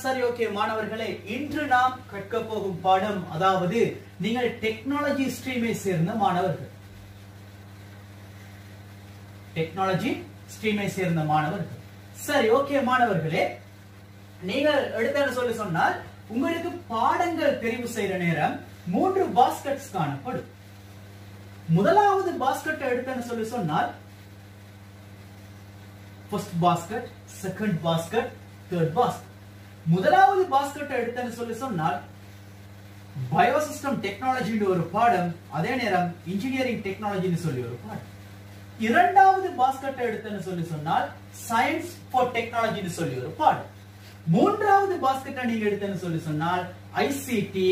சரி ஓகே மாணவர்களே இன்று நாம் கற்க போகும் பாடம் அதாவது நீங்கள் டெக்னாலஜி ஸ்ட்ரீமை சேர்ந்த மாணவர்கள். டெக்னாலஜி ஸ்ட்ரீமை சேர்ந்த மாணவர்கள். சரி ஓகே மாணவர்களே நீங்கள் எடுத்த சொல்லி சொன்னால் உங்களுக்கு பாடங்கள் தெரிவு செய்யற நேரம் மூன்று பாஸ்கெட்ஸ் காணப்படும். முதலாவது பாஸ்கெட் எடுத்தேன்னு சொல்லி சொன்னால் first basket second basket third basket முதலாவது பாஸ்கெட் எடுத்தேன்னு சொல்லி சொன்னால் பயோசிஸ்டம் டெக்னாலஜின்னு ஒரு பாடம் அதே நேரம் இன்ஜினியரிங் டெக்னாலஜின்னு சொல்லி ஒரு பாடம். இரண்டாவது பாஸ்கட்டை எடுத்தேன்னு சொல்லி சொன்னால் சயின்ஸ் ஃபார் டெக்னாலஜின்னு சொல்லி ஒரு பாடம். மூன்றாவது பாஸ்கெட்டை நீங்க எடுத்தேன்னு சொல்லி சொன்னால் ICT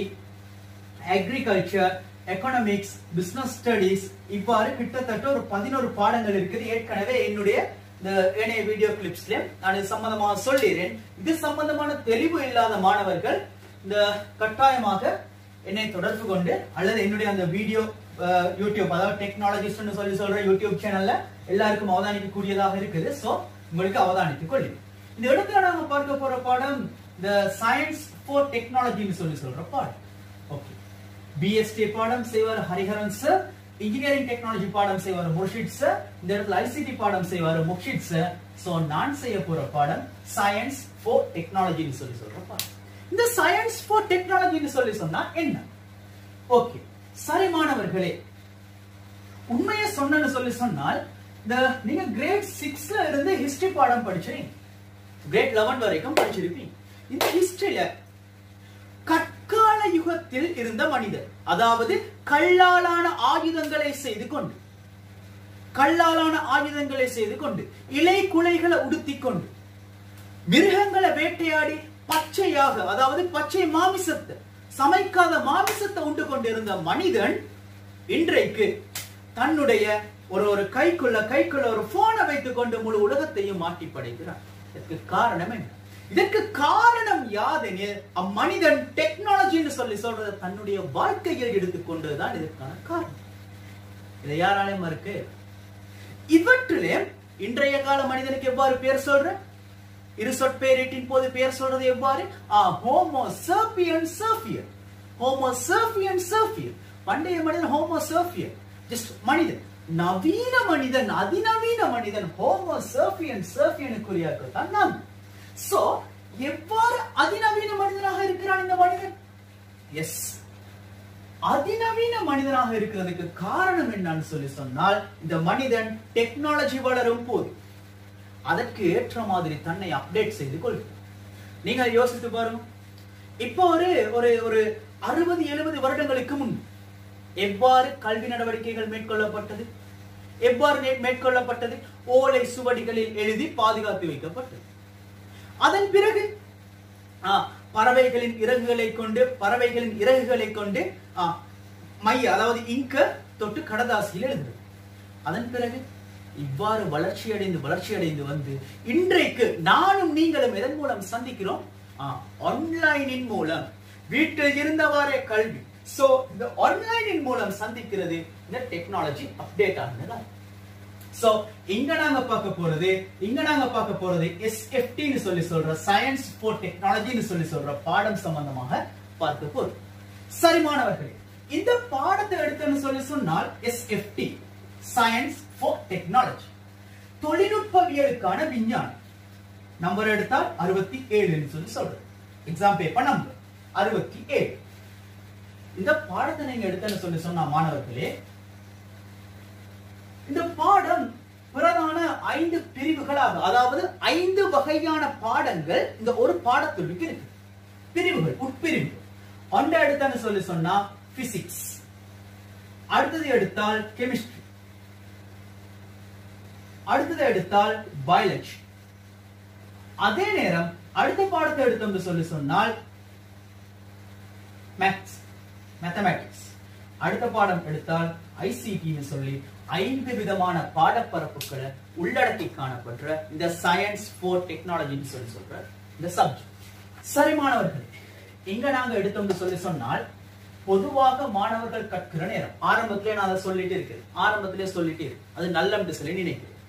agriculture economics business studies இவ்வாறு கிட்டத்தட்ட ஒரு பதினோரு பாடங்கள் இருக்குது. ஏற்கனவே என்னுடைய இந்த ஏனைய வீடியோ கிளிப்ஸ்ல நான் இது சம்பந்தமாக சொல்லிடுறேன் இது சம்பந்தமான தெளிவு இல்லாத மாணவர்கள் இந்த கட்டாயமாக என்னை தொடர்பு கொண்டு அல்லது என்னுடைய அந்த வீடியோ யூடியூப் அதாவது டெக்னாலஜிஸ்ட்னு சொல்லி சொல்ற யூடியூப் சேனல்ல எல்லாருக்கும் அவதானிக்க கூடியதாக இருக்குது. சோ உங்களுக்கு அவதானித்துக் கொள்ளி இந்த இடத்துல நாங்க பார்க்க போற பாடம் இந்த சயின்ஸ் ஃபார் டெக்னாலஜின்னு சொல்லி சொல்ற பாடம். ஓகே பிஎஸ்டி பாடம் செய்வார் ஹரிஹரன் சார் இன்ஜினியரிங் டெக்னாலஜி பாடம் செய்வார் முர்ஷித் சார் இந்த இடத்துல ஐசிடி பாடம் செய்வார் முக்ஷித் சார் சோ நான் செய்ய போற பாடம் சயின்ஸ் ஃபார் டெக்னாலஜின்னு சொல்லி சொல்ற இந்த சயின்ஸ் ஃபார் டெக்னாலஜின்னு சொல்லி சொன்னா என்ன? ஓகே சரி மாணவர்களே. உண்மையை சொன்னு சொல்லி சொன்னால் இந்த நீங்க கிரேட் சிக்ஸ்ல இருந்து ஹிஸ்டரி பாடம் படிச்சீங்க கிரேட் லெவன் வரைக்கும் படிச்சிருப்பீங்க. இந்த ஹிஸ்டரியில கற்கால யுகத்தில் இருந்த மனிதர் அதாவது கல்லாலான ஆயுதங்களை செய்து கொண்டு கல்லாலான ஆயுதங்களை செய்து கொண்டு இலை குலைகளை உடுத்தி கொண்டு மிருகங்களை வேட்டையாடி பச்சையாக அதாவது பச்சை மாமிசத்தை சமைக்காத மாமிசத்தை உண்டு கொண்டிருந்த மனிதன் இன்றைக்கு தன்னுடைய ஒரு ஒரு கைக்குள்ள கைக்குள்ள ஒரு போனை வைத்துக் கொண்டு முழு உலகத்தையும் மாட்டி படைக்கிறான் இதற்கு காரணம் என்ன? இதற்கு காரணம் யாதெனில் அம்மனிதன் டெக்னாலஜின்னு சொல்லி சொல்றத தன்னுடைய வாழ்க்கையில் எடுத்துக்கொண்டதுதான் இதற்கான காரணம். இதை யாராலே மறுக்கு? இவற்றிலே இன்றைய கால மனிதனுக்கு எவ்வாறு பேர் சொல்ற? இரு சொற்பேரீட்டின் போது பேர் சொல்றது எவ்வாறு? Homo sapiens sapiens Homo sapiens sapiens பண்டைய மனிதன் ஹோமோ சர்பியன் ஜஸ்ட் மனிதன். நவீன மனிதன் அதிநவீன மனிதன் ஹோமோ சர்பியன் சர்பியனுக்குரியாக்க தான் நாம் சோ எவ்வாறு அதிநவீன மனிதனாக இருக்கிறான் இந்த மனிதன்? எஸ் அதிநவீன மனிதனாக இருக்கிறதுக்கு காரணம் என்னன்னு சொல்லி சொன்னால் இந்த மனிதன் டெக்னாலஜி வளரும் போது அதற்கு ஏற்ற மாதிரி தன்னை அப்டேட் செய்து கொள்கிறார் நீங்க யோசித்து பாருங்க. இப்போ ஒரு ஒரு ஒரு அறுபது எழுபது வருடங்களுக்கு முன் எவ்வாறு கல்வி நடவடிக்கைகள் மேற்கொள்ளப்பட்டது? எவ்வாறு மேற்கொள்ளப்பட்டது? ஓலை சுவடிகளில் எழுதி பாதுகாத்து வைக்கப்பட்டது. அதன் பிறகு பறவைகளின் இறகுகளை கொண்டு பறவைகளின் இறகுகளை கொண்டு மை அதாவது இங்க தொட்டு கடதாசியில் எழுந்தது அதன் பிறகு இவ்வாறு வளர்ச்சி அடைந்து வளர்ச்சி அடைந்து வந்து இன்றைக்கு நானும் நீங்களும் எதன் மூலம் சந்திக்கிறோம்? ஆன்லைனின் மூலம். வீட்டில் இருந்தவாறே கல்வி. சோ இந்த ஆன்லைனின் மூலம் சந்திக்கிறது இந்த டெக்னாலஜி அப்டேட் ஆனதுதான். சோ இங்க நாங்க பார்க்க போறது இங்க நாங்க பார்க்க போறது எஸ்எஃப்டின்னு சொல்லி சொல்ற சயின்ஸ் ஃபார் டெக்னாலஜின்னு சொல்லி சொல்ற பாடம் சம்பந்தமாக பார்க்க போறோம். சரி மாணவர்களே இந்த பாடத்தை எடுத்தோம்னு சொல்லி சொன்னால் எஸ்எஃப்டி சயின்ஸ் ஃபார் டெக்னாலஜி தொழில்நுட்பவியலுக்கான விஞ்ஞானம். நம்பர் எடுத்தால் அறுபத்தி ஏழுன்னு சொல்லி சொல்றது எக்ஸாம் பேப்பர் நம்பர் அறுபத்தி ஏழு. இந்த பாடத்தை நீங்க எடுத்தேன்னு சொல்லி சொன்னா மாணவர்களே இந்த பாடம் பிரதான ஐந்து பிரிவுகளாக அதாவது ஐந்து வகையான பாடங்கள் இந்த ஒரு பாடத்திற்கு இருக்கு. பிரிவுகள் உட்பிரிவு ஒன்றை எடுத்தான்னு சொல்லி சொன்னா பிசிக்ஸ் அடுத்தது எடுத்தால் கெமிஸ்ட்ரி அடுத்தது எடுத்தால் பயாலஜி அதே நேரம் அடுத்த பாடத்தை எடுத்தோம் சொல்லி சொன்னால் மேத்ஸ் மேத்தமேட்டிக்ஸ் அடுத்த பாடம் எடுத்தால் ஐசிடின்னு சொல்லி ஐந்து விதமான பாடப்பரப்புகளை உள்ளடக்கி காணப்படுற இந்த சயின்ஸ் ஃபோர் டெக்னாலஜின்னு சொல்லி சொல்ற இந்த சப்ஜெக்ட் சரி மாணவர்கள் இங்க நாங்க எடுத்தோம்னு சொல்லி சொன்னால் பொதுவாக மாணவர்கள் கற்கிற நேரம். ஆரம்பத்திலே நான் அதை சொல்லிட்டு இருக்கேன் ஆரம்பத்திலே சொல்லிட்டு இருக்கு அது நல்ல சொல்லி நினைக்கிறேன்.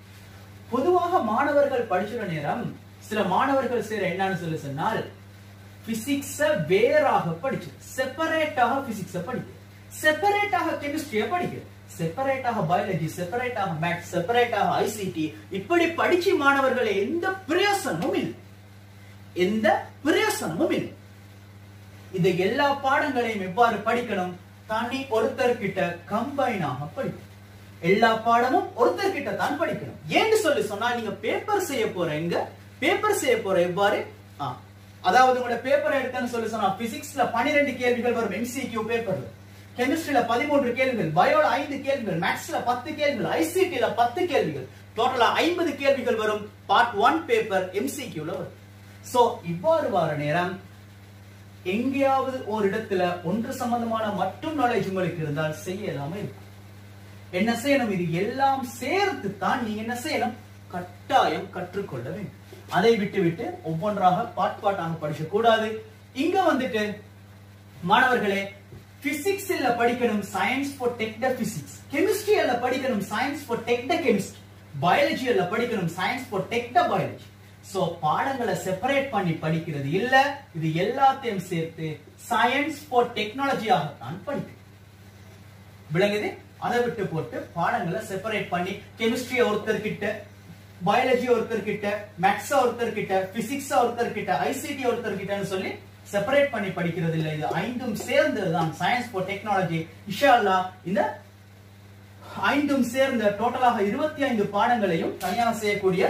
பொதுவாக மாணவர்கள் படிச்சுற நேரம் சில மாணவர்கள் செய்யற என்னன்னு சொல்லி சொன்னால் பிசிக்ஸ வேறாக படிச்சு செப்பரேட்டாக பிசிக்ஸ படிக்க செப்பரேட்டாக கெமிஸ்ட்ரிய படிக்கிறது. செப்பரேட்டாக பயாலஜி செப்பரேட்டாக மேத்ஸ் செப்பரேட்டாக ஐசிடி இப்படி படிச்சு மாணவர்களை எந்த பிரயோசனமும் இல்லை. எந்த பிரயோசனமும் இல்லை. இந்த எல்லா பாடங்களையும் எவ்வாறு படிக்கணும்? தனி ஒருத்தர்கிட்ட கம்பைனாக படிக்கணும். எல்லா பாடமும் ஒருத்தர்கிட்ட தான் படிக்கணும். ஏன்னு சொல்லி சொன்னா நீங்க பேப்பர் செய்ய போற எங்க? பேப்பர் செய்ய போற எவ்வாறு? அதாவது உங்களோட பேப்பர் எடுத்தேன்னு சொல்லி சொன்னா பிசிக்ஸ்ல 12 கேள்விகள் வரும் எம்சிக்யூ பேப்பர்ல கெமிஸ்ட்ரியில பதிமூன்று கேள்விகள் பயோல ஐந்து கேள்விகள் மேக்ஸ்ல பத்து கேள்விகள் ஐசிடியில பத்து கேள்விகள். டோட்டலா ஐம்பது கேள்விகள் வரும். பார்ட் ஒன் பேப்பர் எம்சிக்யூல வரும். சோ இவ்வாறு வர நேரம் எங்கேயாவது ஒரு இடத்துல ஒன்று சம்பந்தமான மட்டும் நாலேஜ் உங்களுக்கு இருந்தால் செய்ய இல்லாம இருக்கும் என்ன செய்யணும்? இது எல்லாம் சேர்த்து தான் நீங்க என்ன செய்யணும்? கட்டாயம் கற்றுக்கொள்ள வேண்டும். அதை விட்டு விட்டு ஒவ்வொன்றாக பாட் பாட்டாக படிக்க கூடாது இங்க வந்துட்டு மாணவர்களே பிசிக்ஸ்ல படிக்கணும் science for tech the physics கெமிஸ்ட்ரியில படிக்கணும் science for tech the chemistry பயாலஜியில படிக்கணும் science for tech the biology so பாடங்களை செப்பரேட் பண்ணி படிக்கிறது இல்ல இது எல்லாத்தையும் சேர்த்து சயின்ஸ் ஃபார் டெக்னாலஜியாகத்தான் படிக்கணும். விளங்குது? அதை விட்டு போட்டு பாடங்களை செப்பரேட் பண்ணி கெமிஸ்ட்ரி ஒருத்தர் கிட்ட பயாலஜி ஒருத்தர் கிட்ட மேத்ஸ் ஒருத்தர் கிட்ட பிசிக்ஸ் ஒருத்தர் கிட்ட ஐசிடி ஒருத்தர் கிட்டன்னு சொல்லி செப்பரேட் பண்ணி படிக்கிறது இல்லை இது ஐந்தும் சேர்ந்ததுதான். சயின்ஸ் ஃபார் டெக்னாலஜி இன்ஷா அல்லாஹ் இந்த ஐந்தும் சேர்ந்த டோட்டலாக இருபத்தி ஐந்து பாடங்களையும் தனியாக செய்யக்கூடிய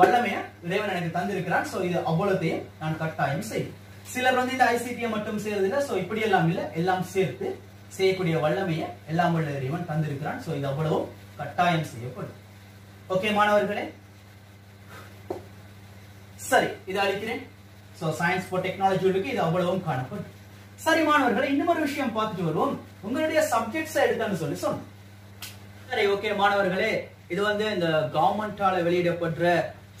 வல்லமையை இறைவன் எனக்கு தந்திருக்கிறான். சோ இது அவ்வளத்தையும் நான் கட்டாயம் செய்யும் சிலர் வந்து இந்த ஐசிடியை மட்டும் செய்யறது இல்லை சோ இப்படி எல்லாம் இல்ல. எல்லாம் சேர்த்து செய்யக்கூடிய வல்லமையை எல்லாம் வல்ல இறைவன் தந்திருக்கிறான். சோ இது அவ்வளவும் கட்டாயம் செய்யப்படும். ஓகே மாணவர்களே. சரி இதை அளிக்கிறேன் சோ சயின்ஸ் ஃபார் டெக்னாலஜி இருக்கு இது அவ்வளவும் காணப்படும். சரி மாணவர்களே இன்னொரு விஷயம் பார்த்துட்டு வருவோம். உங்களுடைய சப்ஜெக்ட்ஸ் எடுத்தான்னு சொல்லி சொன்னோம் சரி ஓகே மாணவர்களே இது வந்து இந்த கவர்மெண்டால வெளியிடப்படுற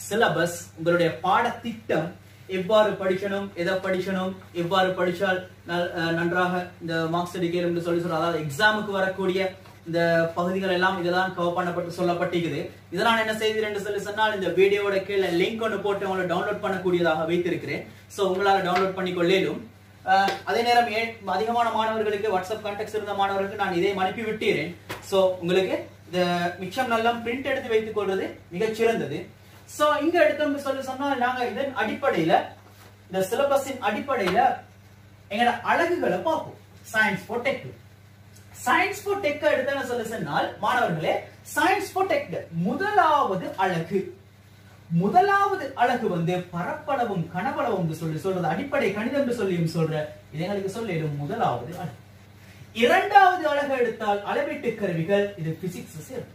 சிலபஸ் உங்களுடைய பாடத்திட்டம் எவ்வாறு படிக்கணும் எதை படிக்கணும் எவ்வாறு படிச்சால் நல்- நன்றாக இந்த மார்க்ஸ் எடுக்கணும் சொல்லி சொல்ற அதாவது எக்ஸாமுக்கு வரக்கூடிய இந்த பகுதிகள் எல்லாம் இதெல்லாம் கவர் பண்ணப்பட்டு சொல்லப்பட்டிருக்குது. இதெல்லாம் என்ன செய்தி என்று சொல்லி சொன்னால் இந்த வீடியோட கீழே லிங்க் ஒன்று போட்டு உங்களை டவுன்லோட் பண்ணக்கூடியதாக வைத்திருக்கிறேன். ஸோ உங்களால் டவுன்லோட் பண்ணிக்கொள்ளேலும் அஹ் அதே நேரம் அதிகமான மாணவர்களுக்கு வாட்ஸ்அப் கான்டாக்ட்ஸ் இருந்த மாணவர்களுக்கு நான் இதை அனுப்பி விட்டீரேன் ஸோ உங்களுக்கு இந்த மிச்சம் நல்லா பிரிண்ட் எடுத்து வைத்துக் கொள்வது மிகச்சிறந்தது ஸோ இங்க எடுத்தோம்னு சொல்லி சொன்னால் நாங்க இதன் அடிப்படையில இந்த சிலபஸின் அடிப்படையில எங்களோட அழகுகளை பார்ப்போம். Science for tech science for tech எடுத்தேன்னு சொல்ல சொன்னால் மாணவர்களே சயின்ஸ் ஃபார் டெக் முதலாவது அழகு. முதலாவது அழகு வந்து பரப்பளவும் கனவளவும் என்று சொல்லி சொல்றது அடிப்படை கணிதம் என்று சொல்லியும் சொல்ற. இது எங்களுக்கு சொல்லிடும் முதலாவது அழகு. இரண்டாவது அழகு எடுத்தால் அளவீட்டு கருவிகள் இது பிசிக்ஸ் சேரும்.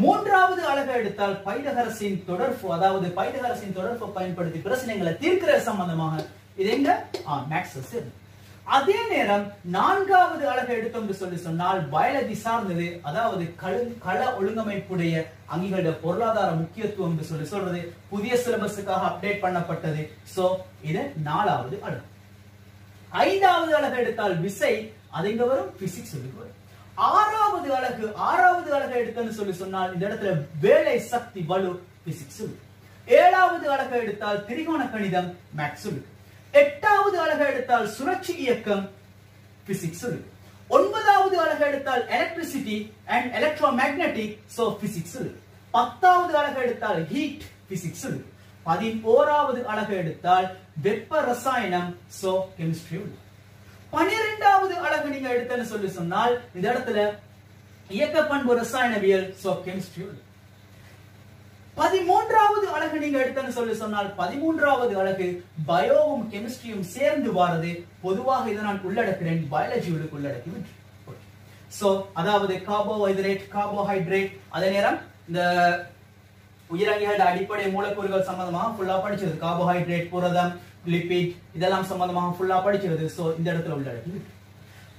மூன்றாவது அழகு எடுத்தால் பைதகரசின் தொடர்பு அதாவது பைதகரசின் தொடர்பை பயன்படுத்தி பிரச்சனைகளை தீர்க்கிற சம்பந்தமாக. இது எங்க? மேக்ஸ் சேரும். அதே நேரம் நான்காவது அழகை எடுத்தோம் என்று சொல்லி சொன்னால் பயாலஜி சார்ந்தது அதாவது கள கள ஒழுங்கமைப்புடைய அங்கிகளோட பொருளாதார முக்கியத்துவம் என்று சொல்லி சொல்றது புதிய சிலபஸுக்காக அப்டேட் பண்ணப்பட்டது. சோ இது நாலாவது அழகு. ஐந்தாவது அழகு எடுத்தால் விசை அது வரும் பிசிக்ஸ் வரும். ஆறாவது அழகு ஆறாவது அழகை எடுத்தன்னு சொல்லி சொன்னால் இந்த இடத்துல வேலை சக்தி வலு பிசிக்ஸ் ஏழாவது அழகை எடுத்தால் திரிகோண கணிதம் மேக்ஸ் இருக்கு. எட்டாவது அழகை எடுத்தால் சுழற்சி இயக்கம் பிசிக்ஸ் இருக்கு. ஒன்பதாவது அழகை எடுத்தால் electricity and electromagnetic so physics இருக்கு. பத்தாவது அழகை எடுத்தால் ஹீட் பிசிக்ஸ் இருக்கு. பதினோராவது அழகை எடுத்தால் வெப்ப ரசாயனம் சோ கெமிஸ்ட்ரி இருக்கு. பனிரெண்டாவது அழகு நீங்க எடுத்தன்னு சொல்லி சொன்னால் இந்த இடத்துல இயக்க பண்பு ரசாயனவியல் சோ கெமிஸ்ட்ரி இருக்கு. பதிமூன்றாவது அழகு நீங்க எடுத்தன்னு சொல்லி சொன்னால் பதிமூன்றாவது அழகு பயோவும் கெமிஸ்ட்ரியும் சேர்ந்து வாரது. பொதுவாக இதை நான் உள்ளடக்கிறேன். பயாலஜி உள்ளடக்கி சோ அதாவது கார்போஹைட்ரேட் கார்போஹைட்ரேட் அதே நேரம் இந்த உயிரங்கிகளோட அடிப்படை மூலக்கூறுகள் சம்பந்தமாக ஃபுல்லா படிச்சது. கார்போஹைட்ரேட் புரதம் லிபிட் இதெல்லாம் சம்பந்தமாக ஃபுல்லா படிக்கிறது சோ இந்த இடத்துல உள்ளடக்கி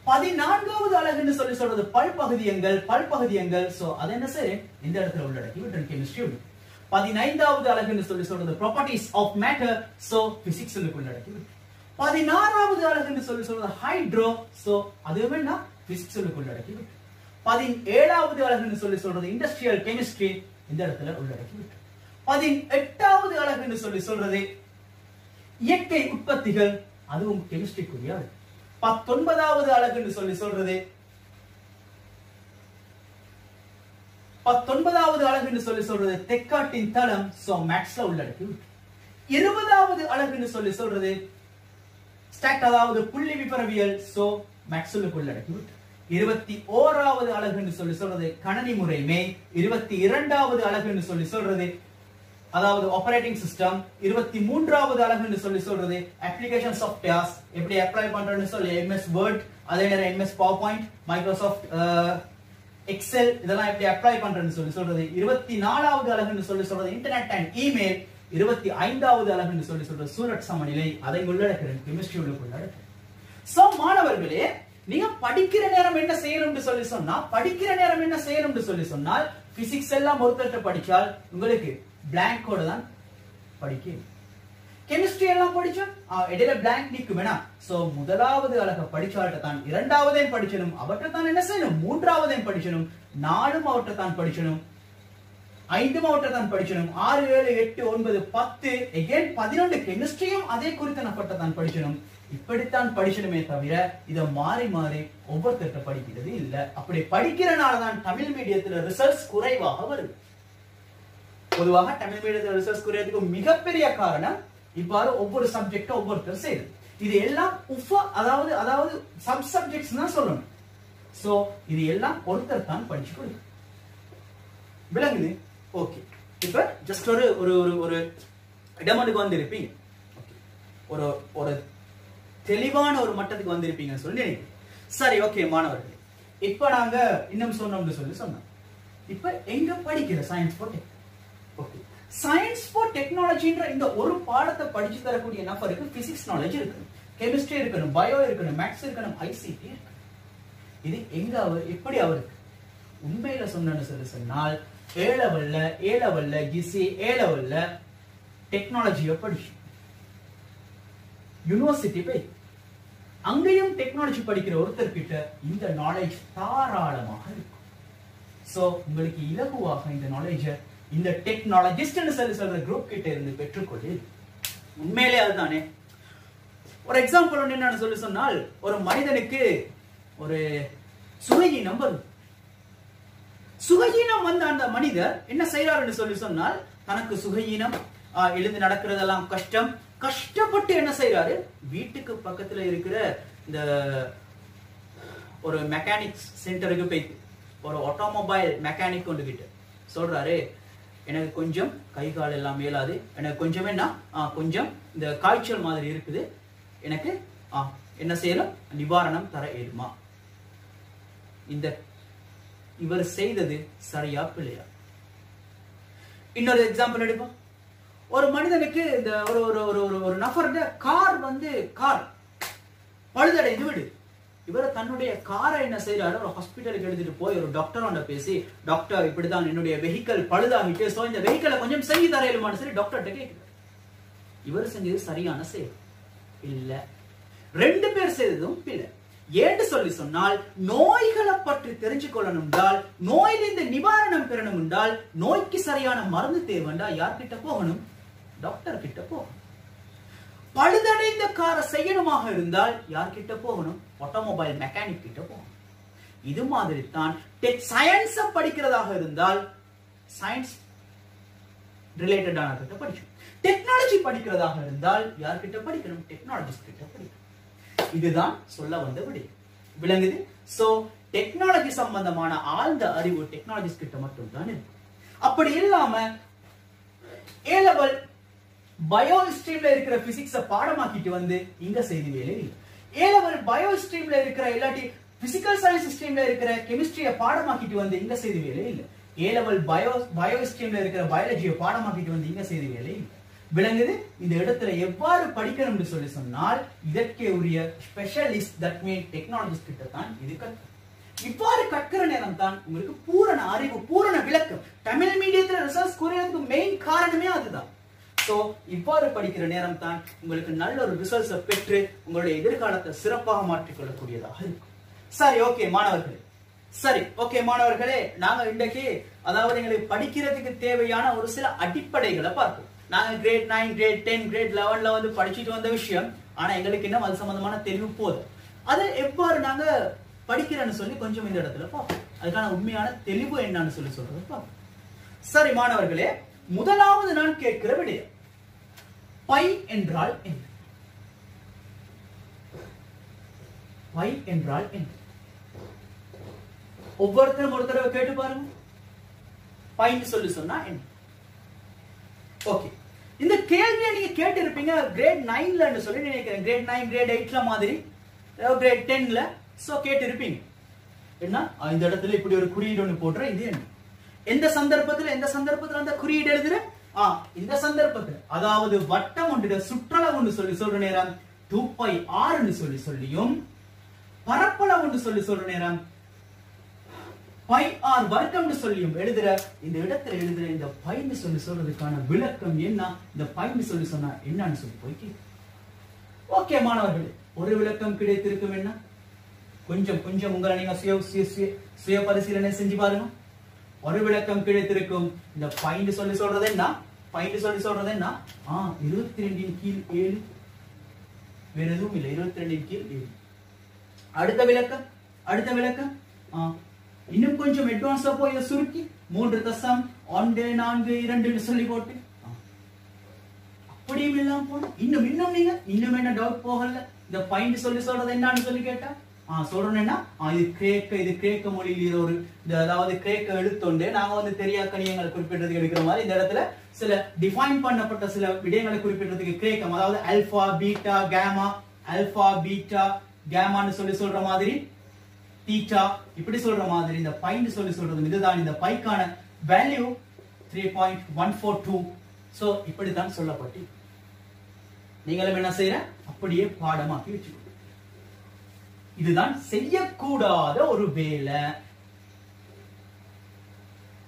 பதினான்காவது அழகுன்னு சொல்லி சொல்றது பல்பகுதியங்கள் பல்பகுதியங்கள் சோ அது என்ன சரி இந்த இடத்துல உள்ளடக்கி விட்டு கெமிஸ்ட்ரி உண்டு பதினைந்தாவது அழகுன்னு சொல்லி சொல்றது properties of matter so physics உள்ளடக்கி பதினாறாவது அழகுன்னு சொல்லி சொல்றது ஹைட்ரோ சோ அதுவும் என்ன பிசிக்ஸ் உள்ளடக்கி விட்டு பதினேழாவது அழகுன்னு சொல்லி சொல்றது இண்டஸ்ட்ரியல் கெமிஸ்ட்ரி இந்த இடத்துல உள்ளடக்கி விட்டு பதினெட்டாவது அழகுன்னு சொல்லி சொல்றது இயற்கை உற்பத்திகள் அதுவும் கெமிஸ்ட்ரிக்குரிய பத்தொன்பதாவது அழகுன்னு சொல்லி சொல்றது பத்தொன்பதாவது அழகுன்னு சொல்லி சொல்றது தெக்காட்டின் தளம். சோ மேக்ஸ்ல உள்ளடக்கி இருபதாவது அழகுன்னு சொல்லி சொல்றது ஸ்டாக் அதாவது புள்ளி விபரவியல். சோ மேக்ஸ்லுக்கு உள்ளடக்கி இருபத்தி ஓராவது அழகுன்னு சொல்லி சொல்றது கணனி முறைமை. இருபத்தி இரண்டாவது அழகுன்னு சொல்லி சொல்றது அதாவது ஆப்பரேட்டிங் சிஸ்டம் இருபத்தி மூன்றாவது அழகுன்னு சொல்லி சொல்றது அப்ளிகேஷன் சாஃப்ட்வேர்ஸ் எப்படி அப்ளை பண்றேன்னு சொல்லி எம்எஸ் வேர்ட் அதே நேரம் MS PowerPoint Microsoft Excel இதெல்லாம் எப்படி அப்ளை பண்றேன்னு சொல்லி சொல்றது. இருபத்தி நாலாவது அழகுன்னு சொல்லி சொல்றது இன்டர்நெட் அண்ட் இமெயில் இருபத்தி ஐந்தாவது அழகுன்னு சொல்லி சொல்ற சூரட் சமநிலை. அதை உள்ளடக்கிறேன். கெமிஸ்ட்ரி உள்ளடக்கிறேன். சோ மாணவர்களே நீங்க படிக்கிற நேரம் என்ன செய்யணும்னு சொல்லி சொன்னா படிக்கிற நேரம் என்ன செய்யணும்னு சொல்லி சொன்னால் பிசிக்ஸ் எல்லாம் ஒருத்தர்கிட்ட படிச்சால் உங்களுக்கு பிளாங்கோட தான் படிக்க கெமிஸ்ட்ரி எல்லாம் படிச்சோம். இடையில பிளாங்க் நிற்கும் வேணா சோ முதலாவது அழக படிச்சவர்கிட்ட தான் இரண்டாவதையும் படிச்சணும் அவற்றை தான் என்ன செய்யணும்? மூன்றாவதையும் படிச்சணும் நாலும் அவற்றை தான் படிச்சணும் ஐந்து அவற்றை தான் படிச்சணும் ஆறு ஏழு எட்டு ஒன்பது பத்து எகேன் பதினொன்று கெமிஸ்ட்ரியும் அதே குறித்த தான் படிச்சணும் இப்படித்தான் படிச்சணுமே தவிர இதை மாறி மாறி ஒவ்வொருத்தர்கிட்ட படிக்கிறது இல்ல. அப்படி படிக்கிறனால தான் தமிழ் மீடியத்துல ரிசல்ட்ஸ் குறைவாக வருது. பொதுவாக தமிழ் மீடியத்துல ரிசர்ச் குறையதுக்கு மிகப்பெரிய காரணம் இவ்வாறு ஒவ்வொரு சப்ஜெக்டும் ஒவ்வொருத்தர் செய்யுது இது எல்லாம் உஃபா அதாவது அதாவது சப் சப்ஜெக்ட்ஸ் தான் சொல்லணும். சோ இது எல்லாம் ஒருத்தர் தான் படிச்சு கொடுங்க விளங்குது? ஓகே இப்ப ஜஸ்ட் ஒரு ஒரு ஒரு ஒரு இடமனுக்கு வந்திருப்பீங்க. ஒரு ஒரு தெளிவான ஒரு மட்டத்துக்கு வந்திருப்பீங்கன்னு சொல்லி நினைக்கிறேன். சரி ஓகே மாணவர்களே. இப்ப நாங்க இன்னும் சொன்னோம்னு சொல்லி சொன்னோம். இப்ப எங்க படிக்கிற சயின்ஸ் ஃபார் சயின்ஸ் ஃபார் டெக்னாலஜின்ற இந்த ஒரு பாடத்தை படிச்சு தரக்கூடிய நபருக்கு பிசிக்ஸ் நாலேஜ் இருக்கணும். கெமிஸ்ட்ரி இருக்கணும் பயோ இருக்கணும் மேக்ஸ் இருக்கணும் ஐசிடி இருக்கணும். இது எங்க அவர் எப்படி அவருக்கு உண்மையில சொன்னு சொல்லி சொன்னால் ஏ லெவல்ல ஏ லெவல்ல கிசி ஏ லெவல்ல டெக்னாலஜியை படிச்சு. யூனிவர்சிட்டி போய் அங்கேயும் டெக்னாலஜி படிக்கிற ஒருத்தர் கிட்ட இந்த நாலேஜ் தாராளமாக இருக்கும். சோ உங்களுக்கு இலகுவாக இந்த நாலேஜை இந்த டெக்னாலஜிஸ்ட் சொல்லி சொல்ற குரூப் கிட்ட இருந்து பெற்றுக்கொள்ளு உண்மையிலே அதுதானே? ஒரு எக்ஸாம்பிள் ஒன்று என்னன்னு சொல்லி சொன்னால் ஒரு மனிதனுக்கு ஒரு சுகையினம் வரும் சுகையினம் வந்த அந்த மனிதர் என்ன செய்யறாருன்னு சொல்லி சொன்னால் தனக்கு சுகையினம் ஆஹ், எழுந்து நடக்கிறதெல்லாம் கஷ்டம். கஷ்டப்பட்டு என்ன செய்யறாரு வீட்டுக்கு பக்கத்துல இருக்கிற இந்த ஒரு மெக்கானிக்ஸ் சென்டருக்கு போய் ஒரு ஆட்டோமொபைல் மெக்கானிக் கொண்டு கிட்ட சொல்றாரு எனக்கு கொஞ்சம் கை கால் எல்லாம் மேலாது. எனக்கு கொஞ்சம் என்ன ஆ, கொஞ்சம் இந்த காய்ச்சல் மாதிரி இருக்குது. எனக்கு ஆ, என்ன செய்யணும் நிவாரணம் தர இயலுமா இந்த இவர் செய்தது சரியா பிள்ளையா? இன்னொரு எக்ஸாம்பிள் எடுப்போம். ஒரு மனிதனுக்கு இந்த ஒரு ஒரு ஒரு ஒரு ஒரு நபருடைய கார் வந்து கார் பழுதடைந்து விடு இவர் தன்னுடைய காரை என்ன செய்யறாரு ஒரு ஹாஸ்பிட்டலுக்கு எடுத்துட்டு போய் ஒரு டாக்டரோட பேசி டாக்டர் இப்படிதான் என்னுடைய வெஹிக்கல் பழுதாகிட்டு சோ இந்த வெஹிக்கலை கொஞ்சம் செஞ்சு தரையிலுமான்னு சரி டாக்டர்கிட்ட கேட்கிறார் இவர் செஞ்சது சரியான செயல். இல்ல. ரெண்டு பேர் செய்ததும் பிழை ஏன்னு சொல்லி சொன்னால் நோய்களை பற்றி தெரிஞ்சு கொள்ளணும் என்றால் நோயிலிருந்து நிவாரணம் பெறணும் என்றால் நோய்க்கு சரியான மருந்து தேவைண்டா யார்கிட்ட போகணும்? டாக்டர் கிட்ட போகணும். பழுதடைந்த காரை செய்யணுமாக இருந்தால் யார்கிட்ட போகணும்? ஆட்டோமொபைல் மெக்கானிக் கிட்ட போகணும். இது மாதிரி தான் டெக் சயின்ஸ் படிக்கிறதாக இருந்தால் சயின்ஸ் ரிலேட்டடான கிட்ட படிச்சோம் டெக்னாலஜி படிக்கிறதாக இருந்தால் யார்கிட்ட படிக்கணும்? டெக்னாலஜிஸ்ட் கிட்ட படிக்கணும். இதுதான் சொல்ல வந்த விடை. விளங்குது? சோ டெக்னாலஜி சம்பந்தமான ஆழ்ந்த அறிவு டெக்னாலஜிஸ்ட் கிட்ட மட்டும் தான் அப்படி இல்லாம ஏ லெவல் பயோ ஸ்ட்ரீம்ல இருக்கிற பிசிக்ஸ பாடமாக்கிட்டு வந்து இங்க செய்தி வேலை இல்லை. ஏ லெவல் பயோ ஸ்ட்ரீம்ல இருக்கிற இல்லாட்டி பிசிக்கல் சயின்ஸ் ஸ்ட்ரீம்ல இருக்கிற கெமிஸ்ட்ரியை பாடமாக்கிட்டு வந்து இங்க செய்தி வேலை இல்லை. ஏ லெவல் பயோ பயோ ஸ்ட்ரீம்ல இருக்கிற பயாலஜியை பாடமாக்கிட்டு வந்து இங்க செய்தி வேலை இல்லை. விளங்குது இந்த இடத்துல எவ்வாறு படிக்கணும்னு சொல்லி சொன்னால் இதற்கே உரிய ஸ்பெஷலிஸ்ட் தட் மீன் டெக்னாலஜிஸ்ட் கிட்ட தான் இது கற்கும் இவ்வாறு கற்கிற நேரம் தான் உங்களுக்கு பூரண அறிவு பூரண விளக்கம். தமிழ் மீடியத்துல ரிசர்ச் குறையறதுக்கு மெயின் காரணமே அதுதான். ஸோ இவ்வாறு படிக்கிற நேரம் தான் உங்களுக்கு நல்ல ஒரு ரிசல்ட்ஸை பெற்று உங்களுடைய எதிர்காலத்தை சிறப்பாக மாற்றிக் கொள்ளக்கூடியதாக இருக்கும். சரி ஓகே மாணவர்களே. சரி ஓகே மாணவர்களே நாங்க இன்றைக்கு அதாவது எங்களுக்கு படிக்கிறதுக்கு தேவையான ஒரு சில அடிப்படைகளை பார்ப்போம். நாங்க grade nine grade ten grade லெவன்ல வந்து படிச்சுட்டு வந்த விஷயம் ஆனா எங்களுக்கு இன்னும் அது சம்பந்தமான தெளிவு போதும். அது எவ்வாறு நாங்க படிக்கிறேன்னு சொல்லி கொஞ்சம் இந்த இடத்துல பார்ப்போம். அதுக்கான உண்மையான தெளிவு என்னன்னு சொல்லி சொல்றது பார்ப்போம். சரி மாணவர்களே முதலாவது நான் கேட்கிற விடயம். பை என்றால் என்ன? பை என்றால் என்ன? ஒவ்வொருத்தரும் ஒரு தடவை கேட்டு பாருங்க. பைன்னு சொல்லி சொன்னா என்ன? ஓகே இந்த கேள்வியை நீங்க கேட்டு இருப்பீங்க கிரேட் நைன்ல சொல்லி நினைக்கிறேன். கிரேட் நைன் கிரேட் எயிட்ல மாதிரி. கிரேட் டென்ல சோ கேட்டு இருப்பீங்க என்ன? இந்த இடத்துல இப்படி ஒரு குறியீடு ஒன்று போடுற இது என்ன? எந்த சந்தர்ப்பத்துல எந்த சந்தர்ப்பத்துல அந்த குறியீடு எழுதுற? இந்த சந்தர்ப்பத்துல அதாவது வட்டம் ஒன்று சுற்றளவு ஒன்று சொல்லி சொல்ற நேரம் டூ பை ஆறுன்னு சொல்லி சொல்லியும் பரப்பளவு ஒன்று சொல்லி சொல்ற நேரம் பை ஆர் வர்க்கம்னு சொல்லியும் எழுதுற இந்த இடத்துல எழுதுற இந்த பைன்னு சொல்லி சொல்றதுக்கான விளக்கம் என்ன? இந்த பைன்னு சொல்லி சொன்னா என்னன்னு சொல்லி போய்க்கு ஓகே மாணவர்களே ஒரு விளக்கம் கிடைத்திருக்கும் என்ன? கொஞ்சம் கொஞ்சம் உங்களை நீங்க சுய சுய சுய சுய பரிசீலனை செஞ்சு பாருங்க. ஒரு விளக்கம் கிடைத்திருக்கும். இந்த பைண்ட் சொல்லி சொல்றது என்ன? பைண்ட் சொல்லி சொல்றது என்ன? ஆ இருபத்தி ரெண்டின் கீழ் ஏழு. வேற எதுவும் இல்லை. இருபத்தி ரெண்டின் கீழ் ஏழு. அடுத்த விளக்கம். அடுத்த விளக்கம். ஆ, இன்னும் கொஞ்சம் அட்வான்ஸா போய் சுருக்கி மூன்று தசம் ஒன்று நான்கு இரண்டுன்னு சொல்லி போட்டு. அப்படியும் இல்லாம போன இன்னும் இன்னும் நீங்க இன்னும் என்ன டவுட் போகல. இந்த பைண்ட் சொல்லி சொல்றது என்னன்னு சொல்லி கேட்டா சொல்றேன்னா இது கிரேக்க இது கிரேக்க மொழியில் இது ஒரு இந்த அதாவது கிரேக்க எழுத்தொண்டு நாங்க வந்து தெரியா கணியங்களை குறிப்பிடுறதுக்கு எடுக்கிற மாதிரி இந்த இடத்துல சில டிஃபைன் பண்ணப்பட்ட சில விடயங்களை குறிப்பிடுறதுக்கு கிரேக்கம் அதாவது alpha beta gamma alpha beta கேமான்னு சொல்லி சொல்ற மாதிரி தீட்டா இப்படி சொல்ற மாதிரி இந்த பைன்னு சொல்லி சொல்றது இதுதான். இந்த பைக்கான value three point one four two so இப்படித்தான் சொல்லப்பட்டு. நீங்களும் என்ன செய்யற? அப்படியே பாடமாக்கி வச்சுக்கோ இதுதான் செய்யக்கூடாத ஒரு வேலை.